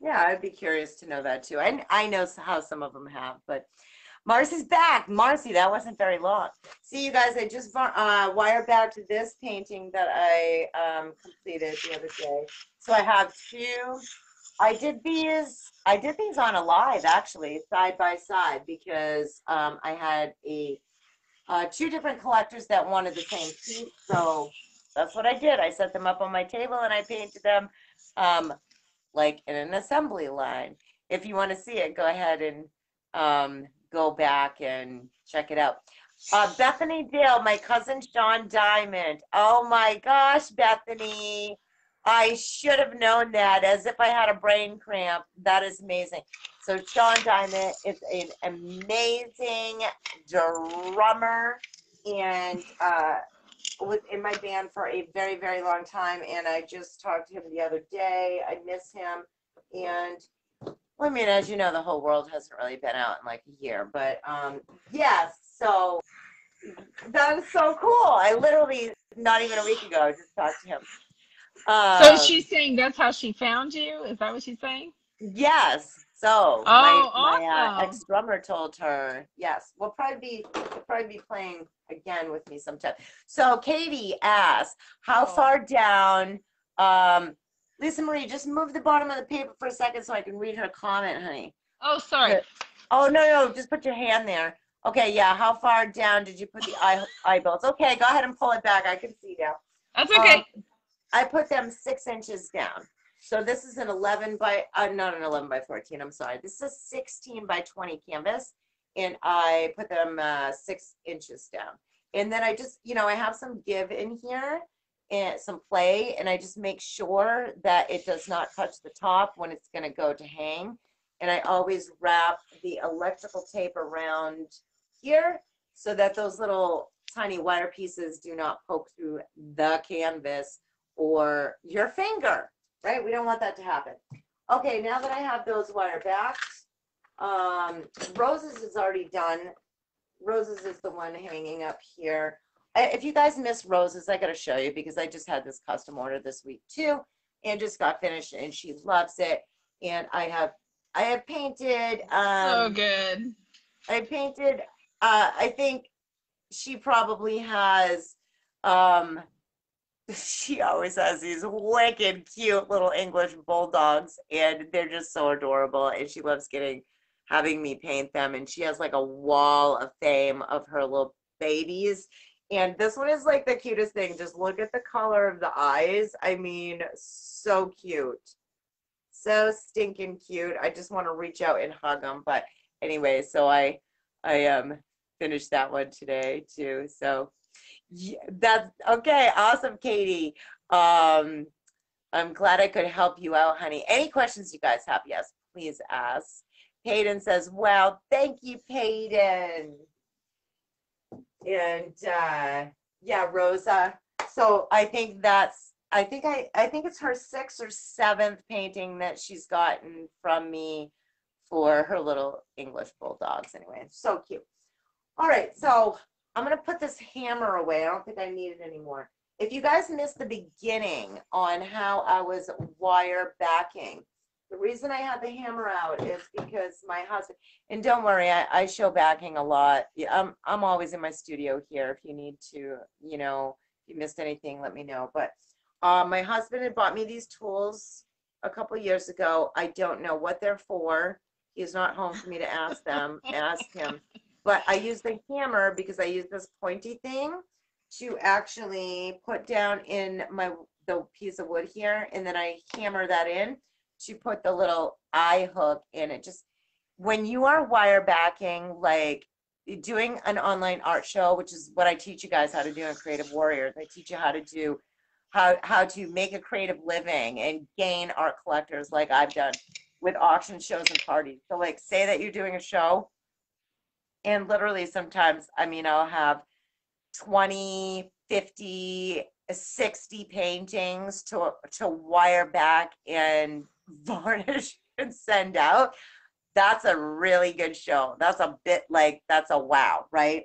Speaker 1: Yeah, I'd be curious to know that too. I, I know how some of them have, but Marcy's back. Marcy, that wasn't very long. See, you guys, I just uh, back to this painting that I um, completed the other day. So I have two. I did these. I did these on a live actually, side by side, because um, I had a uh, two different collectors that wanted the same piece. So that's what I did. I set them up on my table and I painted them. Um, like in an assembly line. If you want to see it, go ahead and um, go back and check it out. Uh, Bethany Dale, my cousin Sean Diamond. Oh my gosh, Bethany. I should have known that as if I had a brain cramp. That is amazing. So Sean Diamond is an amazing drummer and uh, was in my band for a very, very long time. And I just talked to him the other day. I miss him. And I mean, as you know, the whole world hasn't really been out in like a year, but um, yes. So that is so cool. I literally not even a week ago I just talked to him. Um,
Speaker 2: So she's saying that's how she found you. Is that what she's saying?
Speaker 1: yes. So
Speaker 2: Oh,
Speaker 1: my, my uh, ex drummer told her yes. We'll probably be we'll probably be playing again with me sometime. So Katie asked, how
Speaker 2: Oh.
Speaker 1: far down? Um, Lisa Marie, just move the bottom of the paper for a second so I can read her comment, honey.
Speaker 2: Oh, sorry.
Speaker 1: Oh no, no, just put your hand there. Okay, yeah. How far down did you put the eye eyeballs? Okay, go ahead and pull it back. I can see now.
Speaker 2: That's okay.
Speaker 1: Um, I put them six inches down. So this is an 11 by, uh, not an 11 by 14. I'm sorry. This is a 16 by 20 canvas, and I put them uh, six inches down. And then I just, you know, I have some give in here and some play, and I just make sure that it does not touch the top when it's going to go to hang. And I always wrap the electrical tape around here so that those little tiny wire pieces do not poke through the canvas or your finger, right? We don't want that to happen. Okay, now that I have those wire backed, um, Roses is already done. Roses is the one hanging up here. I- If you guys missed Roses, I gotta show you because I just had this custom order this week too and just got finished and she loves it. And I have, I have painted, um.
Speaker 2: so good.
Speaker 1: I painted, uh, I think she probably has, um, she always has these wicked cute little English bulldogs and they're just so adorable. And she loves getting, having me paint them. And she has like a wall of fame of her little babies. And this one is like the cutest thing. Just look at the color of the eyes. I mean, so cute. So stinking cute. I just want to reach out and hug them. But anyway, so I, I um finished that one today too. So yeah, that's okay. Awesome, Katie. Um, I'm glad I could help you out, honey. Any questions you guys have? Yes, please ask. Peyton says, "Well, thank you, Peyton." And uh, yeah, Rosa. So I think that's. I think I. I think it's her sixth or seventh painting that she's gotten from me for her little English bulldogs. Anyway, so cute. All right, so I'm gonna put this hammer away. I don't think I need it anymore. If you guys missed the beginning on how I was wire backing, the reason I had the hammer out is because my husband, and don't worry, I, I show backing a lot. I'm, I'm always in my studio here. If you need to, you know, if you missed anything, let me know. But uh, my husband had bought me these tools a couple years ago. I don't know what they're for. He's not home for me to ask them, ask him. But I use the hammer because I use this pointy thing to actually put down in my the piece of wood here, and then I hammer that in to put the little eye hook in it. Just when you are wire backing, like doing an online art show, which is what I teach you guys how to do in Creative Warriors. I teach you how to do how how to make a creative living and gain art collectors like I've done with auction shows and parties. So like say that you're doing a show and literally sometimes I mean I'll have 20, 50, 60 paintings to to wire back and varnish and send out. That's a really good show. That's a bit like that's a wow, right?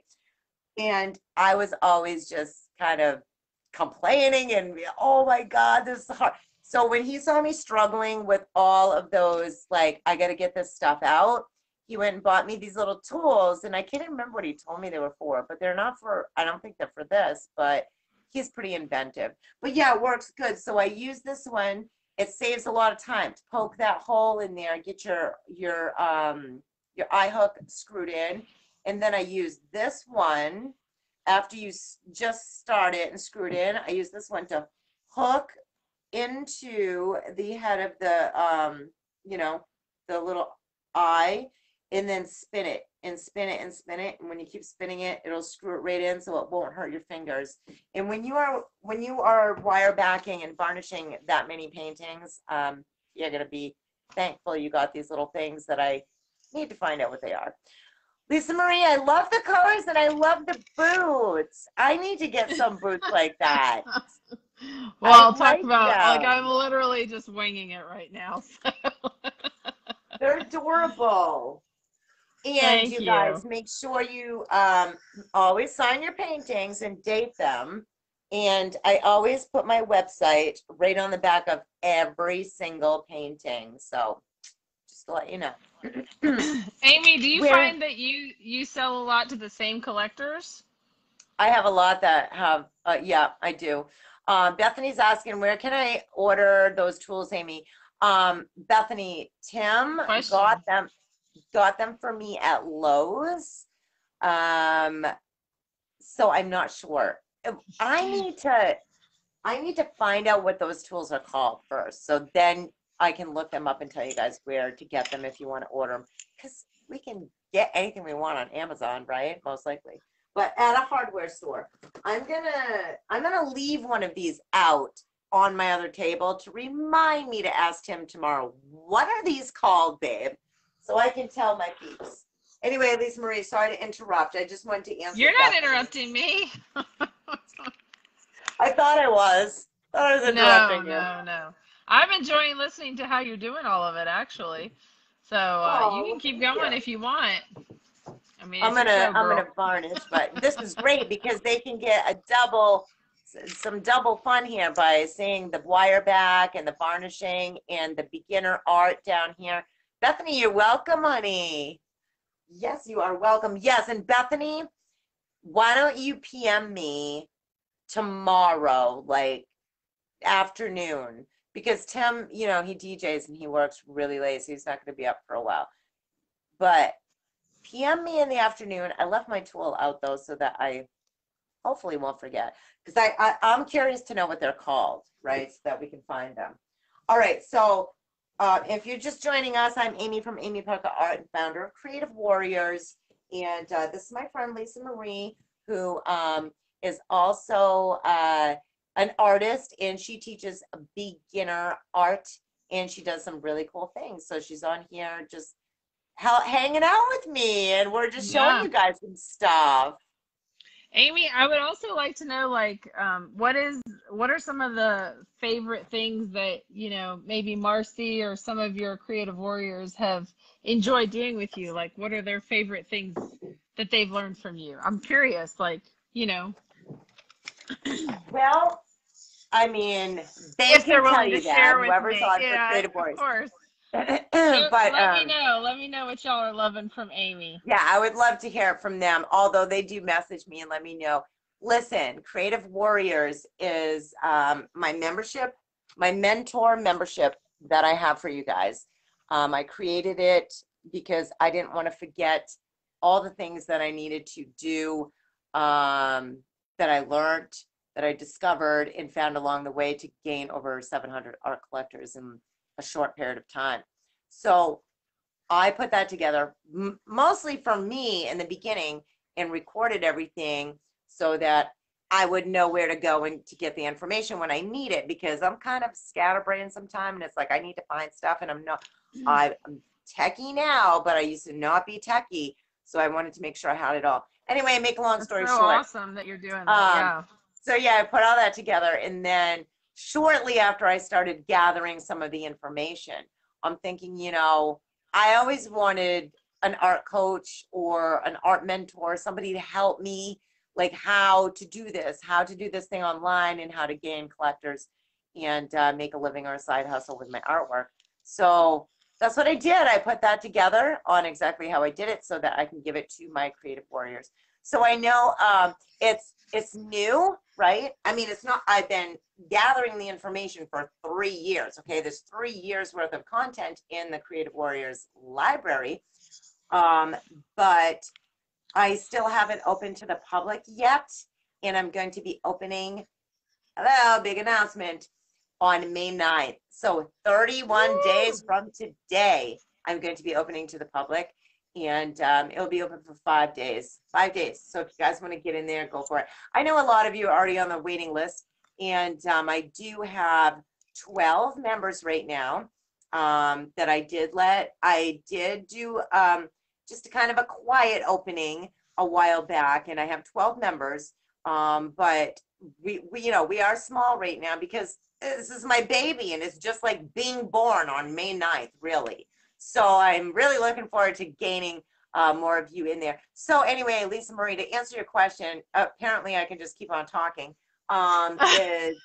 Speaker 1: And I was always just kind of complaining and oh my god, this is hard. So when he saw me struggling with all of those, like I got to get this stuff out, he went and bought me these little tools and i can't remember what he told me they were for but they're not for i don't think they're for this but he's pretty inventive. But yeah it works good. So i use this one. It saves a lot of time to poke that hole in there get your your um your eye hook screwed in. And then i use this one. After you just start it and screw it in i use this one to hook into the head of the um you know the little eye and then spin it and spin it and spin it and when you keep spinning it it'll screw it right in so it won't hurt your fingers and when you are when you are wire backing and varnishing that many paintings um you're going to be thankful you got these little things that i need to find out what they are lisa marie i love the colors and i love the boots i need to get some boots like that
Speaker 2: Well,
Speaker 1: I
Speaker 2: I'll talk
Speaker 1: like
Speaker 2: about like. I'm literally just winging it right now. So.
Speaker 1: they're adorable. And
Speaker 2: Thank
Speaker 1: you
Speaker 2: you.
Speaker 1: guys make sure you um, always sign your paintings and date them. And I always put my website right on the back of every single painting. So just to let you know.
Speaker 2: Amy, do you
Speaker 1: Where-
Speaker 2: find that you you sell a lot to the same collectors?
Speaker 1: I have a lot that have, uh, yeah, I do. Um, Bethany's asking, where can I order those tools, Amy? Um, Bethany, Tim
Speaker 2: Question.
Speaker 1: got them, got them for me at Lowe's. Um, so I'm not sure. I need to, I need to find out what those tools are called first. So then I can look them up and tell you guys where to get them if you want to order them. Because we can get anything we want on Amazon, right? Most likely but at a hardware store. I'm gonna I'm gonna leave one of these out on my other table to remind me to ask him tomorrow, what are these called, babe? So I can tell my peeps. Anyway, Lisa Marie, sorry to interrupt. I just wanted to answer.
Speaker 2: You're not interrupting me.
Speaker 1: I thought I was. Thought I was
Speaker 2: No,
Speaker 1: interrupting you.
Speaker 2: no, no. I'm enjoying listening to how you're doing all of it, actually. So uh, you
Speaker 1: Oh,
Speaker 2: can keep going
Speaker 1: you.
Speaker 2: if you want. I mean,
Speaker 1: I'm gonna I'm gonna varnish, but this is great because they can get a double some double fun here by seeing the wire back and the varnishing and the beginner art down here. Bethany, you're welcome, honey. Yes, you are welcome. Yes, and Bethany, why don't you PM me tomorrow, like afternoon? Because Tim, you know, he DJs and he works really late, so he's not gonna be up for a while. But PM me in the afternoon. I left my tool out though, so that I hopefully won't forget. Because I, I I'm curious to know what they're called, right? So that we can find them. All right. So uh, if you're just joining us, I'm Amy from Amy Parker Art and founder of Creative Warriors, and uh, this is my friend Lisa Marie, who um, is also uh, an artist, and she teaches beginner art, and she does some really cool things. So she's on here just hanging out with me and we're just showing
Speaker 2: Yeah.
Speaker 1: you guys some stuff.
Speaker 2: Amy, I would also like to know, like, um, what is what are some of the favorite things that you know maybe Marcy or some of your creative warriors have enjoyed doing with you? Like, what are their favorite things that they've learned from you? I'm curious, like, you know,
Speaker 1: Well, I mean, they
Speaker 2: if
Speaker 1: can tell you that, whoever's on for
Speaker 2: yeah,
Speaker 1: Creative
Speaker 2: of
Speaker 1: Warriors.
Speaker 2: course.
Speaker 1: but
Speaker 2: let me
Speaker 1: um,
Speaker 2: know. Let me know what y'all are loving from Amy.
Speaker 1: yeah, I would love to hear it from them, although they do message me and let me know. Listen, Creative Warriors is um, my membership, my mentor membership that I have for you guys. Um, I created it because I didn't want to forget all the things that I needed to do um, that I learned, that I discovered and found along the way to gain over 700 art collectors in a short period of time. So I put that together m- mostly for me in the beginning and recorded everything so that I would know where to go and to get the information when I need it because I'm kind of scatterbrained sometimes and it's like I need to find stuff and I'm not I- I'm techie now, but I used to not be techie. So I wanted to make sure I had it all. Anyway, make a long
Speaker 2: That's
Speaker 1: story
Speaker 2: so
Speaker 1: short.
Speaker 2: awesome that you're doing that.
Speaker 1: Um,
Speaker 2: yeah.
Speaker 1: So yeah, I put all that together and then shortly after I started gathering some of the information, I'm thinking, you know, I always wanted an art coach or an art mentor, somebody to help me like how to do this, how to do this thing online and how to gain collectors and uh, make a living or a side hustle with my artwork. So that's what I did. I put that together on exactly how I did it so that I can give it to my creative warriors. So I know um, it's it's new, right? I mean, it's not. I've been gathering the information for three years. Okay, there's three years worth of content in the Creative Warriors library, um, but I still haven't opened to the public yet, and I'm going to be opening. Hello, big announcement on May 9th. So 31 days from today, I'm going to be opening to the public and um, it'll be open for five days. Five days. So if you guys want to get in there, go for it. I know a lot of you are already on the waiting list, and um, I do have 12 members right now um, that I did let. I did do um, just a kind of a quiet opening a while back, and I have 12 members. Um, but we, we, you know, we are small right now because this is my baby, and it's just like being born on May 9th, really. So I'm really looking forward to gaining uh, more of you in there. So anyway, Lisa Marie, to answer your question, apparently I can just keep on talking. Um, is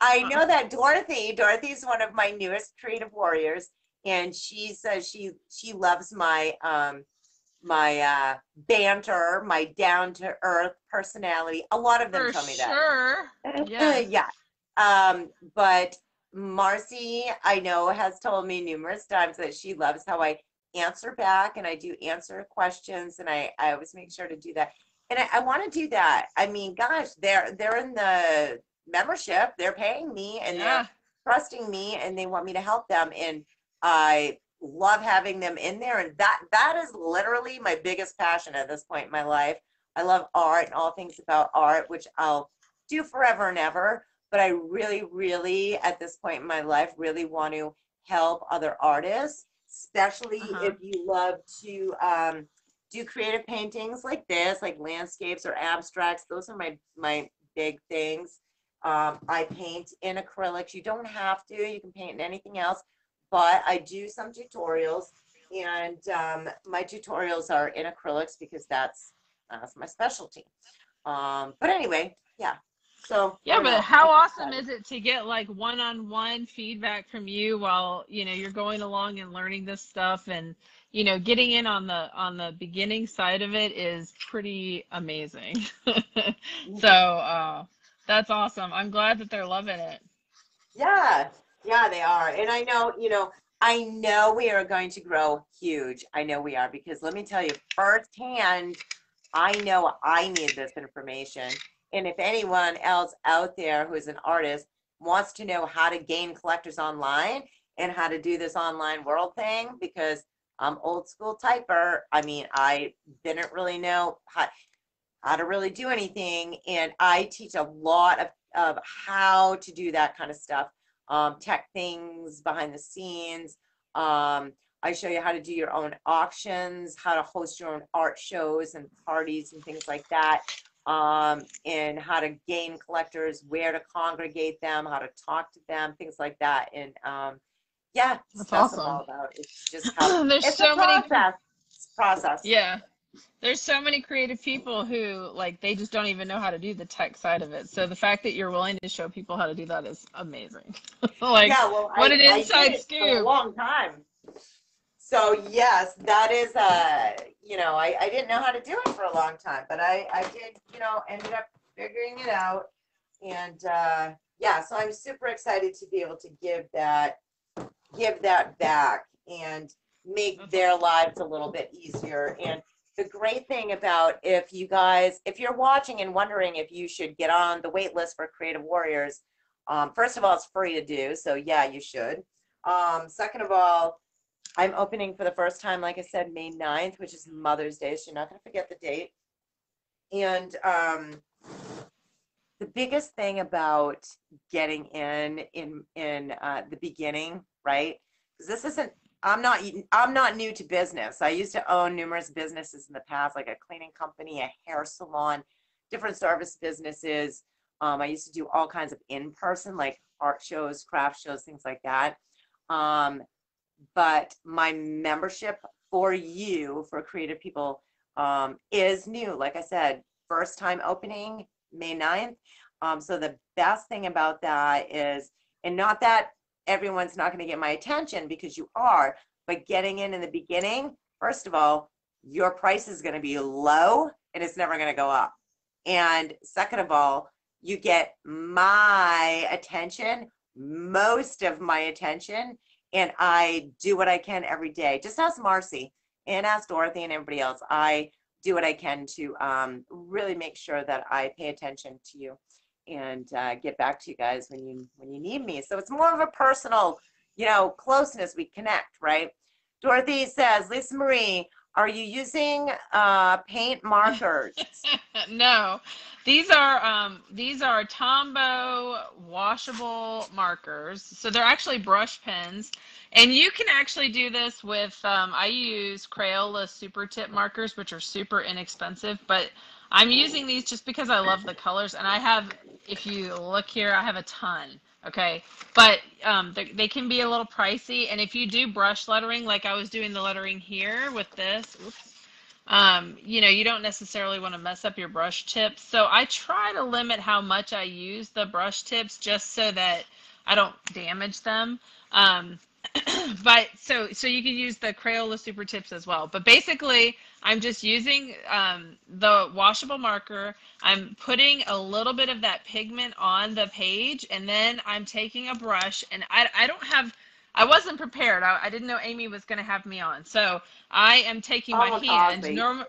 Speaker 1: I know that Dorothy, Dorothy's one of my newest creative warriors, and she says she she loves my um my uh banter, my down to earth personality. A lot of them
Speaker 2: For
Speaker 1: tell me
Speaker 2: sure.
Speaker 1: that.
Speaker 2: Yeah.
Speaker 1: yeah. Um, but Marcy, I know, has told me numerous times that she loves how I answer back and I do answer questions and I, I always make sure to do that. And I, I want to do that. I mean, gosh, they're they're in the membership, they're paying me and
Speaker 2: Yeah.
Speaker 1: they're trusting me and they want me to help them. And I love having them in there. And that that is literally my biggest passion at this point in my life. I love art and all things about art, which I'll do forever and ever. But I really, really, at this point in my life, really want to help other artists, especially
Speaker 2: Uh-huh.
Speaker 1: if you love to um, do creative paintings like this, like landscapes or abstracts. Those are my my big things. Um, I paint in acrylics. You don't have to. You can paint in anything else, but I do some tutorials, and um, my tutorials are in acrylics because that's that's my specialty. Um, but anyway, yeah. So
Speaker 2: Yeah,
Speaker 1: don't know.
Speaker 2: but how awesome is it to get like one-on-one feedback from you while, you know, you're going along and learning this stuff and, you know, getting in on the on the beginning side of it is pretty amazing. So, uh that's awesome. I'm glad that they're loving it.
Speaker 1: Yeah, yeah, they are. And I know, you know, I know we are going to grow huge. I know we are because let me tell you firsthand, I know I need this information. And if anyone else out there who is an artist wants to know how to gain collectors online and how to do this online world thing, because I'm old school typer, I mean, I didn't really know how, how to really do anything. And I teach a lot of, of how to do that kind of stuff, um, tech things behind the scenes. Um, I show you how to do your own auctions, how to host your own art shows and parties and things like that. Um, and how to gain collectors, where to congregate them, how to talk to them, things like that. And um, yeah,
Speaker 2: That's
Speaker 1: that's
Speaker 2: awesome.
Speaker 1: all about. It's just how
Speaker 2: There's
Speaker 1: it's
Speaker 2: so
Speaker 1: a
Speaker 2: many
Speaker 1: process. Process.
Speaker 2: Yeah. There's so many creative people who like they just don't even know how to do the tech side of it. So the fact that you're willing to show people how to do that is amazing. like
Speaker 1: yeah, well,
Speaker 2: what
Speaker 1: I,
Speaker 2: an
Speaker 1: I
Speaker 2: inside
Speaker 1: did it for a
Speaker 2: scoop.
Speaker 1: long time. So yes, that is uh, you know, I, I didn't know how to do it for a long time, but I I did, you know, ended up figuring it out, and uh, yeah, so I'm super excited to be able to give that give that back and make their lives a little bit easier. And the great thing about if you guys, if you're watching and wondering if you should get on the wait list for Creative Warriors, um, first of all, it's free to do, so yeah, you should. Um, second of all, I'm opening for the first time, like I said, May 9th, which is Mother's Day, so you're not going to forget the date. And um, the biggest thing about getting in in in uh, the beginning, right? Because this isn't. I'm not. I'm not new to business. I used to own numerous businesses in the past, like a cleaning company, a hair salon, different service businesses. Um, I used to do all kinds of in-person, like art shows, craft shows, things like that. Um, but my membership for you, for creative people, um, is new. Like I said, first time opening May 9th. Um, so the best thing about that is, and not that everyone's not going to get my attention because you are, but getting in in the beginning, first of all, your price is going to be low and it's never going to go up. And second of all, you get my attention, most of my attention, and I do what I can every day. Just ask Marcy and ask Dorothy and everybody else. I do what I can to um, really make sure that I pay attention to you and uh, get back to you guys when you when you need me. So it's more of a personal, you know, closeness. We connect, right? Dorothy says, Lisa Marie, are you using uh, paint markers?
Speaker 2: no, these are um, these are Tombow washable markers. So they're actually brush pens, and you can actually do this with. Um, I use Crayola Super Tip markers, which are super inexpensive, but I'm using these just because I love the colors, and I have. If you look here, I have a ton Okay, but um, they, can be a little pricey, and if you do brush lettering, like I was doing the lettering here with this, um, you know, you don't necessarily want to mess up your brush tips. So I try to limit how much I use the brush tips just so that I don't damage them. Um, but so so you can use the Crayola Super Tips as well. But basically, I'm just using um, the washable marker. I'm putting a little bit of that pigment on the page, and then I'm taking a brush, and I, I don't have, I wasn't prepared. I, I didn't know Amy was going to have me on. So I am taking my hand. Norm,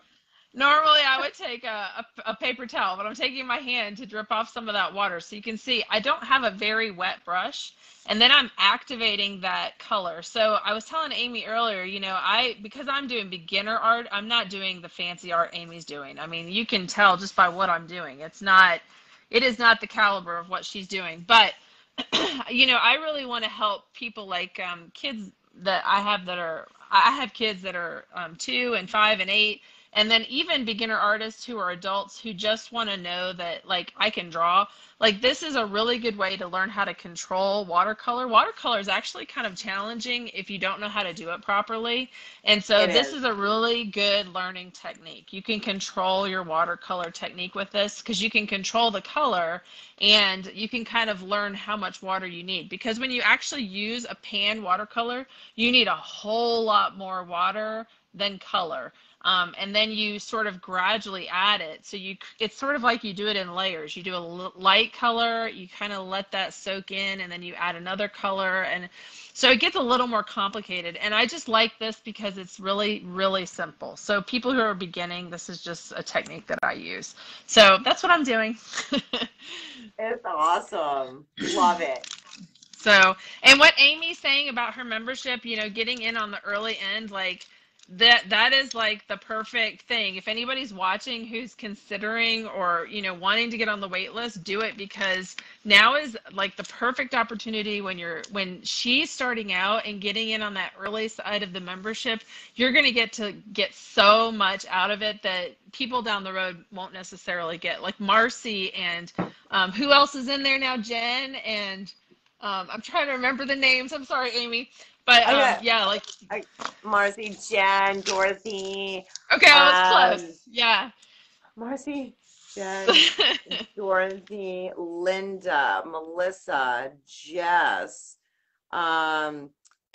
Speaker 2: normally I would take a, a, a, paper towel, but I'm taking my hand to drip off some of that water. So you can see I don't have a very wet brush and then I'm activating that color. So I was telling Amy earlier, you know, I because I'm doing beginner art, I'm not doing the fancy art Amy's doing. I mean, you can tell just by what I'm doing. It's not it is not the caliber of what she's doing. But you know, I really want to help people like um, kids that I have that are I have kids that are um, two and five and eight and then even beginner artists who are adults who just want to know that like I can draw like this is a really good way to learn how to control watercolor. Watercolor is actually kind of challenging if you don't know how to do it properly. And so it this is. is a really good learning technique. You can control your watercolor technique with this because you can control the color and you can kind of learn how much water you need. Because when you actually use a pan watercolor you need a whole lot more water than color um, and then you sort of gradually add it. So you, it's sort of like you do it in layers. You do a light color, you kind of let that soak in, and then you add another color, and so it gets a little more complicated. And I just like this because it's really, really simple. So people who are beginning, this is just a technique that I use. So that's what I'm doing.
Speaker 1: it's awesome. Love it.
Speaker 2: So, and what Amy's saying about her membership, you know, getting in on the early end, like that that is like the perfect thing. If anybody's watching who's considering or you know wanting to get on the wait list do it because now is like the perfect opportunity when you're when she's starting out and getting in on that early side of the membership you're going to get to get so much out of it that people down the road won't necessarily get. Like marcy and um, who else is in there now? Jen and um, i'm trying to remember the names. I'm sorry amy but um, okay. yeah, like I,
Speaker 1: Marcy, Jen, Dorothy.
Speaker 2: Okay, I was um, close. Yeah.
Speaker 1: Marcy, Jen, Dorothy, Linda, Melissa, Jess. Um,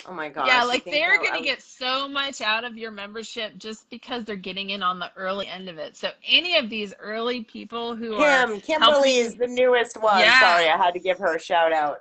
Speaker 1: oh my gosh.
Speaker 2: Yeah, like they're going to get so much out of your membership just because they're getting in on the early end of it. So any of these early people who
Speaker 1: Kim,
Speaker 2: are
Speaker 1: Kimberly helping, is the newest one. Yeah. Sorry, I had to give her a shout out.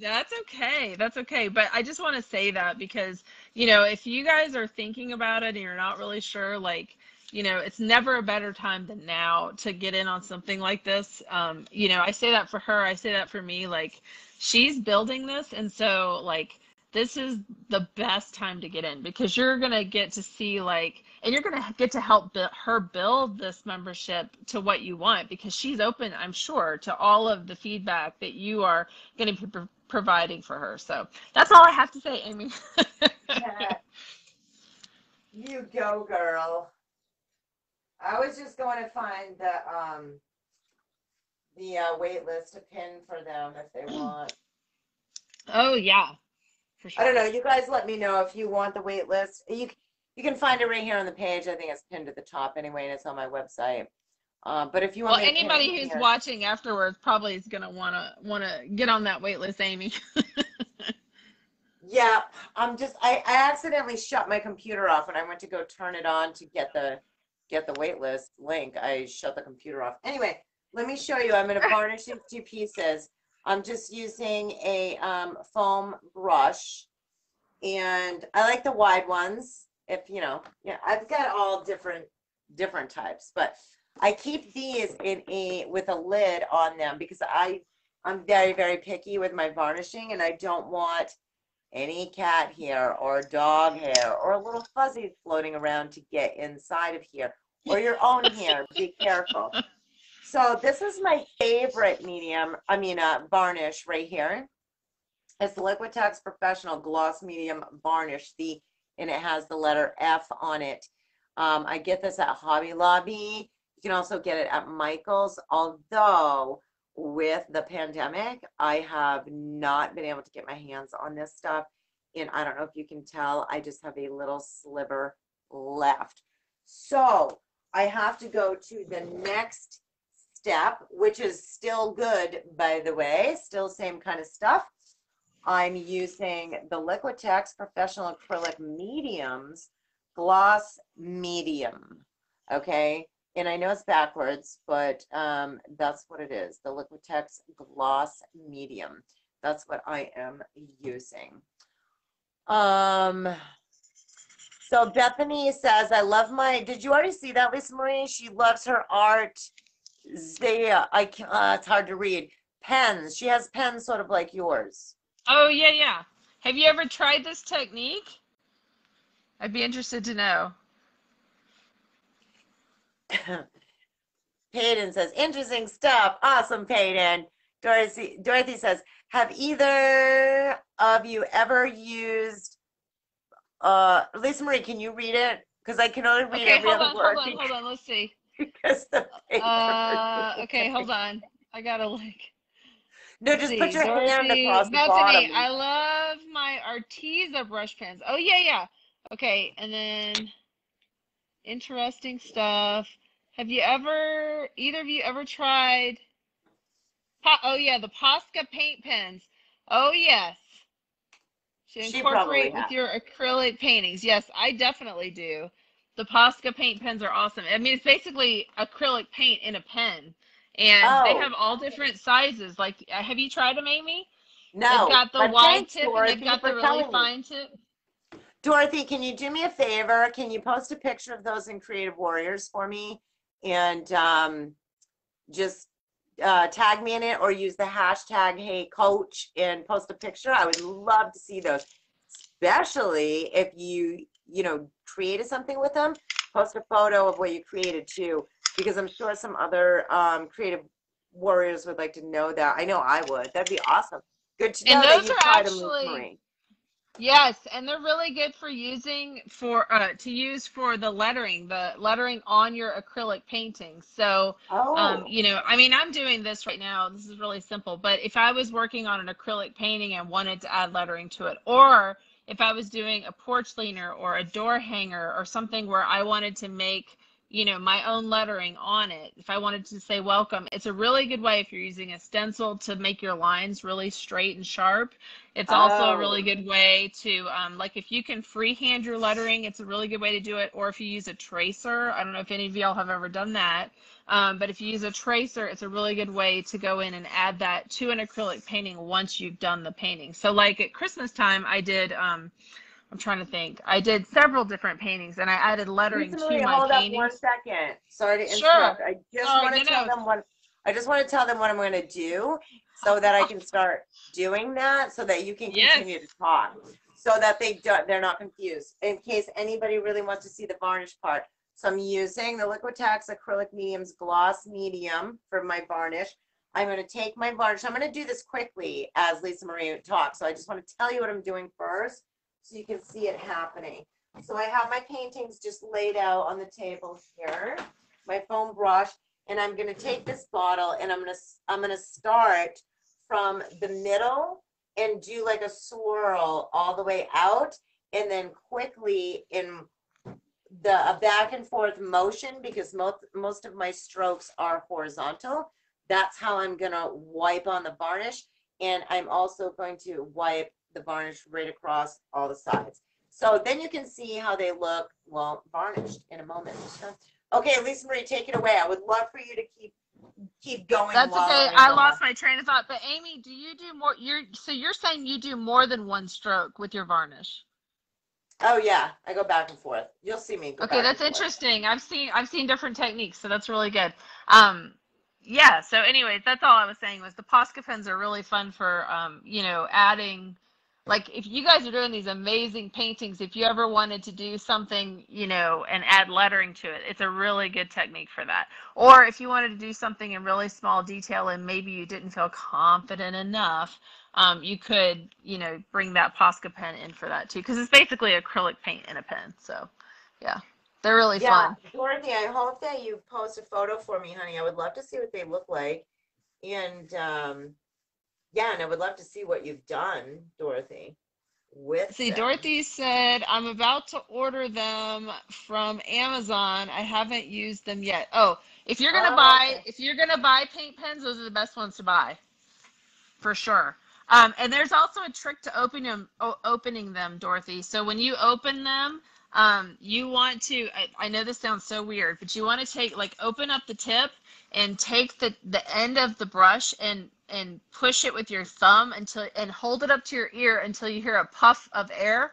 Speaker 2: That's okay. That's okay. But I just want to say that because, you know, if you guys are thinking about it and you're not really sure, like, you know, it's never a better time than now to get in on something like this. Um, you know, I say that for her, I say that for me. Like, she's building this. And so, like, this is the best time to get in because you're going to get to see, like, and you're going to get to help her build this membership to what you want because she's open i'm sure to all of the feedback that you are going to be providing for her. So that's all I have to say, Amy.
Speaker 1: yeah. You go, girl. I was just going to find the um the uh, wait list to pin for them if they want.
Speaker 2: Oh yeah,
Speaker 1: for sure. I don't know. You guys, let me know if you want the wait list. You you can find it right here on the page. I think it's pinned at the top anyway, and it's on my website. Uh, but if you want,
Speaker 2: well, anybody who's here, watching afterwards probably is gonna wanna wanna get on that wait list, Amy.
Speaker 1: yeah, I'm just I, I accidentally shut my computer off when I went to go turn it on to get the get the wait list link. I shut the computer off. Anyway, let me show you. I'm gonna varnish these two pieces. I'm just using a um, foam brush, and I like the wide ones. If you know, yeah, I've got all different different types, but I keep these in a with a lid on them because I I'm very very picky with my varnishing and I don't want any cat hair or dog hair or a little fuzzy floating around to get inside of here or your own hair. Be careful. So this is my favorite medium. I mean, uh, varnish right here. It's the Liquitex Professional Gloss Medium Varnish. The and it has the letter F on it. Um, I get this at Hobby Lobby can also get it at Michael's, although with the pandemic, I have not been able to get my hands on this stuff. And I don't know if you can tell, I just have a little sliver left. So I have to go to the next step, which is still good, by the way, still same kind of stuff. I'm using the Liquitex Professional Acrylic Mediums Gloss Medium. Okay. And I know it's backwards, but um, that's what it is. The Liquitex Gloss Medium. That's what I am using. Um, so Bethany says, I love my, did you already see that, Lisa Marie? She loves her art. Zaya, I can, uh, it's hard to read. Pens. She has pens sort of like yours.
Speaker 2: Oh yeah, yeah. Have you ever tried this technique? I'd be interested to know.
Speaker 1: Peyton says, interesting stuff. Awesome, Peyton. Dorothy, Dorothy says, have either of you ever used, uh, Lisa Marie, can you read it? Because I can only read
Speaker 2: Okay,
Speaker 1: every
Speaker 2: hold
Speaker 1: other
Speaker 2: on,
Speaker 1: word
Speaker 2: hold on, hold on. Let's see.
Speaker 1: because the paper.
Speaker 2: Uh, okay, hold on. I gotta like.
Speaker 1: No, just
Speaker 2: see.
Speaker 1: put your hand
Speaker 2: Dorothy,
Speaker 1: across the
Speaker 2: Bethany,
Speaker 1: bottom.
Speaker 2: I love my Arteza brush pens. Oh yeah, yeah. Okay, and then interesting stuff. Have you ever, either of you ever tried? Oh yeah, the Posca paint pens. Oh yes. To incorporate with your acrylic paintings. Yes, I definitely do. The Posca paint pens are awesome. I mean, it's basically acrylic paint in a pen. And they
Speaker 1: Oh.
Speaker 2: have all different sizes. Like, uh, have you tried them, Amy?
Speaker 1: No,
Speaker 2: They've got the wide tip and they've got the really
Speaker 1: me.
Speaker 2: fine tip.
Speaker 1: Dorothy, can you do me a favor? Can you post a picture of those in Creative Warriors for me? And um, just uh, tag me in it or use the hashtag Hey Coach and post a picture. I would love to see those, especially if you, you know, created something with them. Post a photo of what you created too, because I'm sure some other um, creative warriors would like to know that. I know I would. That'd be awesome. Good to know
Speaker 2: And
Speaker 1: that
Speaker 2: those
Speaker 1: you
Speaker 2: are actually-. Yes, and they're really good for using for uh, to use for the lettering, the lettering on your acrylic paintings. So,
Speaker 1: Oh,
Speaker 2: um, you know, I mean, I'm doing this right now. This is really simple, but if I was working on an acrylic painting and wanted to add lettering to it, or if I was doing a porch leaner or a door hanger or something where I wanted to make, you know, my own lettering on it, if I wanted to say welcome, it's a really good way if you're using a stencil to make your lines really straight and sharp. It's also a really
Speaker 1: Oh.
Speaker 2: good way to, um, like, if you can freehand your lettering, it's a really good way to do it. Or if you use a tracer, I don't know if any of y'all have ever done that, um, but if you use a tracer, it's a really good way to go in and add that to an acrylic painting once you've done the painting. So, like at Christmas time, I did. Um, I'm trying to think. I did several different paintings, and I added lettering
Speaker 1: Lisa
Speaker 2: to my
Speaker 1: hold up one
Speaker 2: paintings.
Speaker 1: Sorry to interrupt. Sure. I just oh,
Speaker 2: Sorry,
Speaker 1: want to
Speaker 2: no,
Speaker 1: tell
Speaker 2: no.
Speaker 1: them what, I just want to tell them what I'm going to do so that I can start doing that so that you can
Speaker 2: Yes.
Speaker 1: continue to talk. So that they don't, they're not confused. In case anybody really wants to see the varnish part. So I'm using the Liquitex Acrylic Mediums Gloss Medium for my varnish. I'm going to take my varnish. I'm going to do this quickly as Lisa Marie talks. So I just want to tell you what I'm doing first so you can see it happening. So I have my paintings just laid out on the table here, my foam brush, and I'm gonna take this bottle and I'm gonna, s- I'm gonna start from the middle and do like a swirl all the way out and then quickly in the back and forth motion because most, most of my strokes are horizontal. That's how I'm gonna wipe on the varnish. And I'm also going to wipe the varnish right across all the sides. So then you can see how they look, well, varnished in a moment. Okay, Lisa Marie, take it away. I would love for you to keep, keep going.
Speaker 2: That's okay.
Speaker 1: I'm
Speaker 2: lost my train of thought. But Amy, do you do more? You're so you're saying you do more than one stroke with your varnish?
Speaker 1: Oh, yeah, I go back and forth. You'll see me. go
Speaker 2: Okay,
Speaker 1: back
Speaker 2: that's
Speaker 1: and forth.
Speaker 2: interesting. I've seen I've seen different techniques, so that's really good. Um, yeah. So, anyways, that's all I was saying was the Posca pens are really fun for um, you know, adding. Like if you guys are doing these amazing paintings, if you ever wanted to do something, you know, and add lettering to it, it's a really good technique for that. Or if you wanted to do something in really small detail and maybe you didn't feel confident enough, um, you could, you know, bring that Posca pen in for that too, because it's basically acrylic paint in a pen. So, yeah, they're really
Speaker 1: Yeah,
Speaker 2: fun.
Speaker 1: Dorothy, I hope that you post a photo for me, honey. I would love to see what they look like. and um, yeah, and I would love to see what you've done, Dorothy. With
Speaker 2: See,
Speaker 1: them.
Speaker 2: Dorothy said, I'm about to order them from Amazon. I haven't used them yet. Oh, if you're gonna
Speaker 1: Oh,
Speaker 2: buy,
Speaker 1: okay.
Speaker 2: if you're gonna buy paint pens, those are the best ones to buy, for sure. Um, and there's also a trick to opening them, opening them, Dorothy. So when you open them, um, you want to. I, I know this sounds so weird, but you want to take like open up the tip and take the the end of the brush and and push it with your thumb until and hold it up to your ear until you hear a puff of air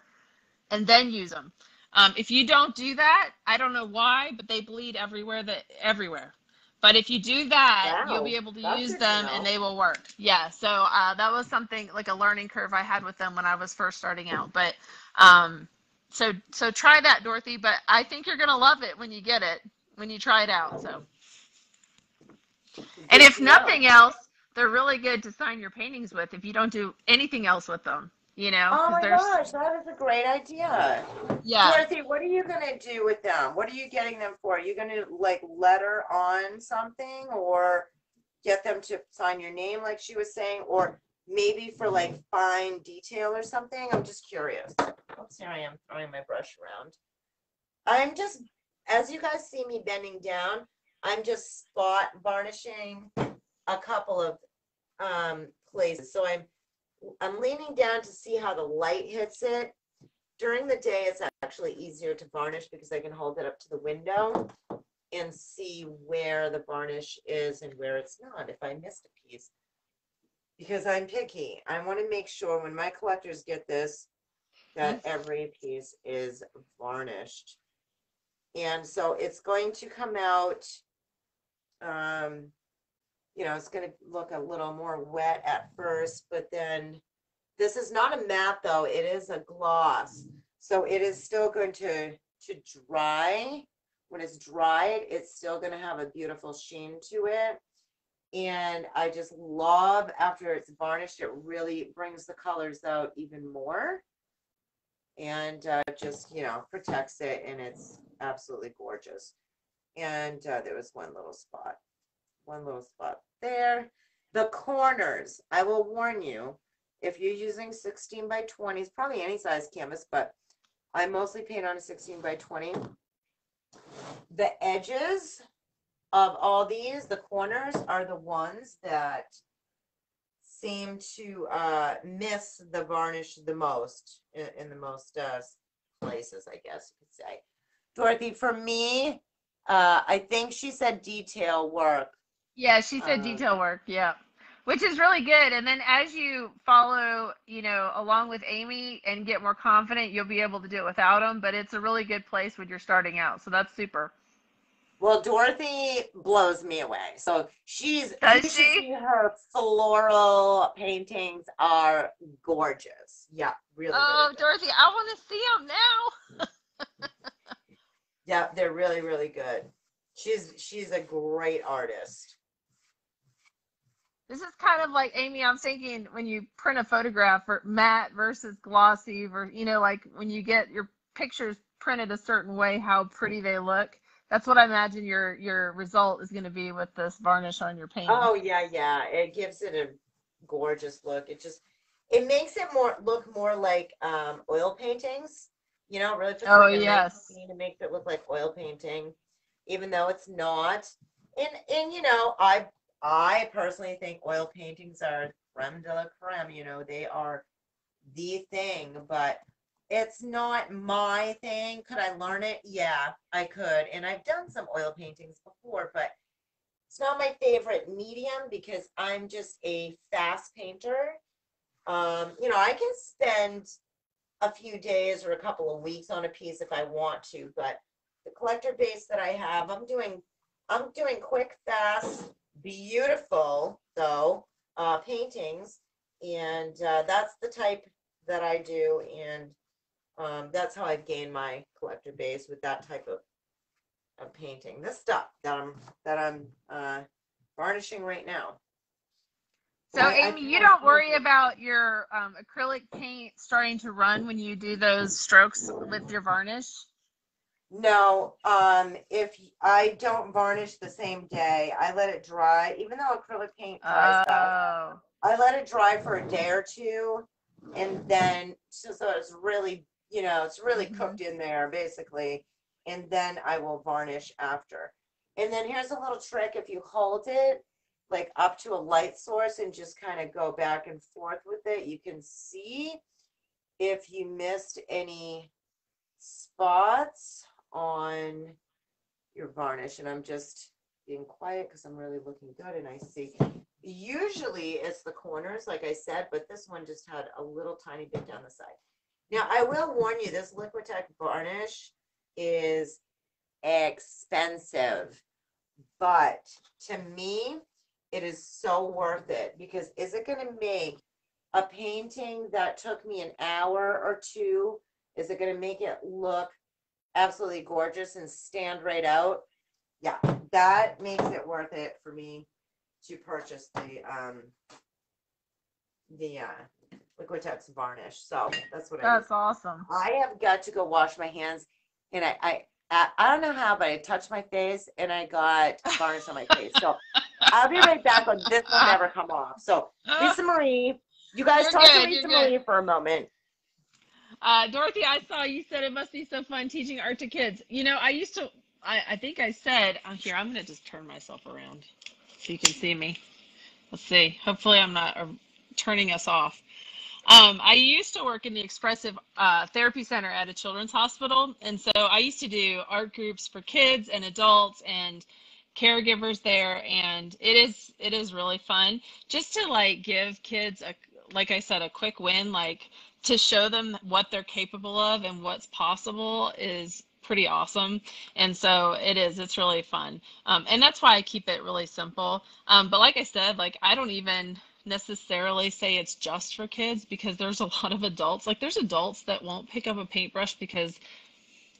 Speaker 2: and then use them. Um, if you don't do that, I don't know why, but they bleed everywhere that everywhere. But if you do that, you'll be able to use them
Speaker 1: know.
Speaker 2: and they will work. Yeah. So uh, that was something like a learning curve I had with them when I was first starting out. But um, so so try that, Dorothy. But I think you're gonna love it when you get it when you try it out. So and if nothing else, they're really good to sign your paintings with if you don't do anything else with them. You know,
Speaker 1: Oh my
Speaker 2: there's
Speaker 1: gosh, that is a great idea.
Speaker 2: yeah.
Speaker 1: Dorothy, what are you gonna do with them? What are you getting them for? Are you gonna like letter on something or get them to sign your name like she was saying, or maybe for like fine detail or something? I'm just curious. Oops, here I am throwing my brush around. I'm just, as you guys see me bending down, I'm just spot varnishing a couple of um, places. So I'm I'm leaning down to see how the light hits it. During the day, it's actually easier to varnish because I can hold it up to the window and see where the varnish is and where it's not if I missed a piece. Because I'm picky. I want to make sure when my collectors get this, that every piece is varnished. And so it's going to come out, um, you know, it's going to look a little more wet at first, but then this is not a matte though, it is a gloss. So it is still going to, to dry. When it's dried, it's still going to have a beautiful sheen to it. And I just love after it's varnished, it really brings the colors out even more. And uh, just, you know, protects it and it's absolutely gorgeous. And uh, there was one little spot one little spot there. The corners, I will warn you, if you're using 16 by 20s, probably any size canvas, but I mostly paint on a 16 by 20. The edges of all these, the corners are the ones that seem to uh, miss the varnish the most in, in the most uh, places, I guess you could say. Dorothy, for me, uh, I think she said detail work.
Speaker 2: Yeah, she said
Speaker 1: Uh,
Speaker 2: detail work. Yeah. Which is really good. And then as you follow, you know, along with Amy and get more confident, you'll be able to do it without them. But it's a really good place when you're starting out. So that's super.
Speaker 1: Well, Dorothy blows me away. So she's
Speaker 2: Does she?
Speaker 1: her floral paintings are gorgeous. Yeah, really.
Speaker 2: Oh,
Speaker 1: really.
Speaker 2: Dorothy, I want to see them now.
Speaker 1: Yeah, they're really, really good. She's she's a great artist.
Speaker 2: This is kind of like Amy. I'm thinking when you print a photograph for matte versus glossy, or you know, like when you get your pictures printed a certain way, how pretty they look. That's what I imagine your your result is going to be with this varnish on your paint.
Speaker 1: Oh yeah, yeah. It gives it a gorgeous look. It just it makes it more look more like um, oil paintings. You know, really puts
Speaker 2: Oh,
Speaker 1: like
Speaker 2: yes.
Speaker 1: to make it look like oil painting, even though it's not. And and you know, I I personally think oil paintings are creme de la creme. You know, they are the thing, but it's not my thing. Could I learn it? Yeah, I could. And I've done some oil paintings before, but it's not my favorite medium because I'm just a fast painter. Um, you know, I can spend a few days or a couple of weeks on a piece if I want to, but the collector base that I have, I'm doing I'm doing quick, fast, beautiful though, uh, paintings. And uh, that's the type that I do. And um, that's how I've gained my collector base with that type of, of painting. This stuff that I'm that I'm uh, varnishing right now.
Speaker 2: So,
Speaker 1: I- I
Speaker 2: Amy,
Speaker 1: think
Speaker 2: you
Speaker 1: I
Speaker 2: don't worry about your um, acrylic paint starting to run when you do those strokes with your varnish.
Speaker 1: No, um, if I don't varnish the same day, I let it dry, even though acrylic paint dries.
Speaker 2: Oh.
Speaker 1: I let it dry for a day or two and then so, so it's really, you know, it's really
Speaker 2: Mhm.
Speaker 1: cooked in there basically. And then I will varnish after. And then here's a little trick. If you hold it like up to a light source and just kind of go back and forth with it, you can see if you missed any spots on your varnish. And I'm just being quiet because I'm really looking good and I see. Usually it's the corners, like I said, but this one just had a little tiny bit down the side. Now, I will warn you, this Liquitex varnish is expensive. But to me, it is so worth it because is it going to make a painting that took me an hour or two? Is it going to make it look absolutely gorgeous and stand right out? Yeah, that makes it worth it for me to purchase the um the uh Liquitex varnish. So that's what I.
Speaker 2: That's awesome.
Speaker 1: I have got to go wash my hands, and I, I, I, I don't know how, but I touched my face and I got varnish on my face. So I'll be right back. On this will never come off. So Lisa Marie, you guys
Speaker 2: You're
Speaker 1: talk to
Speaker 2: good,
Speaker 1: Lisa
Speaker 2: you're good.
Speaker 1: Marie for a moment.
Speaker 2: Uh, Dorothy, I saw you said it must be so fun teaching art to kids. You know, I used to, I, I think I said, oh, here, I'm going to just turn myself around so you can see me. Let's see. Hopefully, I'm not uh, turning us off. Um, I used to work in the expressive uh, therapy center at a children's hospital. And so I used to do art groups for kids and adults and caregivers there. And it is, it is really fun just to like give kids a, like I said, a quick win, like to show them what they're capable of and what's possible is pretty awesome. And so it is, it's really fun. Um, and that's why I keep it really simple. Um, but like I said, like I don't even necessarily say it's just for kids because there's a lot of adults, like there's adults that won't pick up a paintbrush because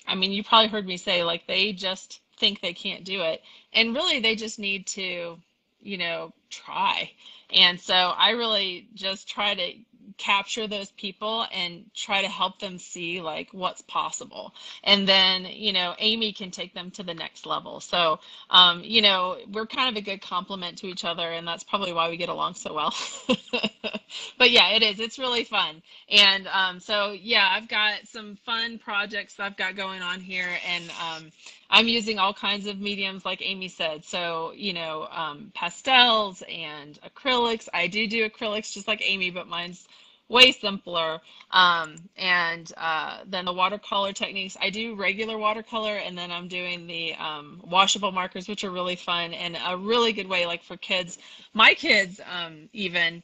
Speaker 2: I mean, you probably heard me say like they just think they can't do it. And really they just need to, you know, try. And so I really just try to capture those people and try to help them see like what's possible. And then, you know, Amy can take them to the next level. So, um, you know, we're kind of a good complement to each other and that's probably why we get along so well. but yeah, it is. It's really fun. And um, so, yeah, I've got some fun projects I've got going on here, and um, I'm using all kinds of mediums, like Amy said. So, you know, um, pastels and acrylics. I do do acrylics just like Amy, but mine's way simpler. Um, and uh, then the watercolor techniques. I do regular watercolor, and then I'm doing the um, washable markers, which are really fun and a really good way, like for kids. My kids, um, even,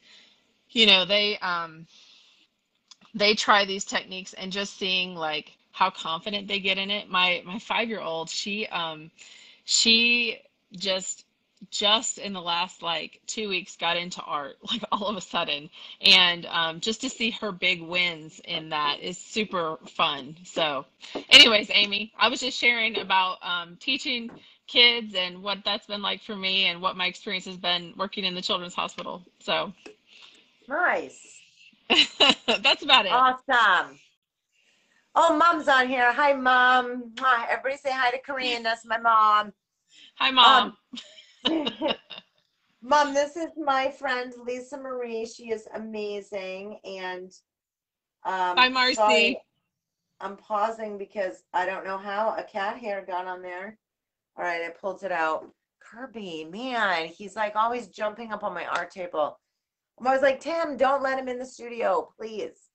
Speaker 2: you know, they. Um, they try these techniques and just seeing like how confident they get in it. My my five year old, she um she just just in the last like two weeks got into art like all of a sudden and um, just to see her big wins in that is super fun so anyways amy i was just sharing about um, teaching kids and what that's been like for me and what my experience has been working in the children's hospital so
Speaker 1: Nice.
Speaker 2: that's about it
Speaker 1: Awesome. Oh, mom's on here. Hi, mom. Everybody say hi to Korean. That's my mom.
Speaker 2: hi mom
Speaker 1: Mom, this is my friend Lisa Marie. She is amazing. And um,
Speaker 2: Bye, Marcy.
Speaker 1: sorry, I'm pausing because I don't know how a cat hair got on there. All right, I pulled it out. Kirby, man, he's like always jumping up on my art table. I was like, Tim, don't let him in the studio, please.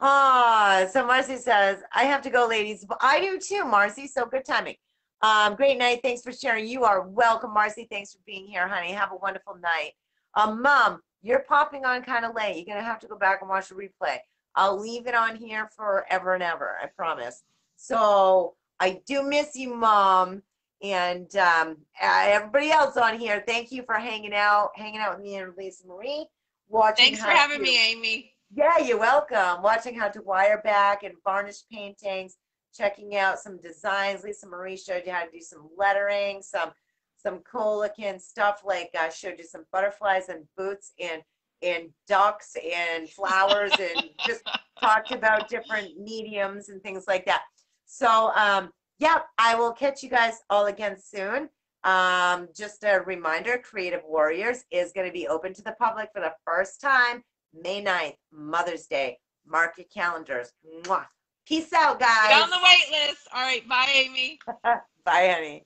Speaker 1: Ah, so Marcy says, I have to go, ladies. I do too, Marcy. So good timing. Um, great night. Thanks for sharing. You are welcome, Marcy. Thanks for being here, honey. Have a wonderful night. Um, Mom, you're popping on kind of late. You're gonna have to go back and watch the replay. I'll leave it on here forever and ever. I promise. So I do miss you, Mom, and um, everybody else on here. Thank you for hanging out, hanging out with me and Lisa Marie. Watching.
Speaker 2: thanks for having
Speaker 1: to-
Speaker 2: me amy
Speaker 1: yeah, you're welcome. Watching how to wire back and varnish paintings, checking out some designs. Lisa Marie showed you how to do some lettering, some some cool looking stuff like I showed you some butterflies and boots and and ducks and flowers and just talked about different mediums and things like that. So um, yeah, I will catch you guys all again soon. Um, just a reminder, Creative Warriors is going to be open to the public for the first time May 9th, Mother's Day. Mark your calendars. Mwah. Peace out, guys.
Speaker 2: Get on the wait list. All right. Bye, Amy.
Speaker 1: bye, honey.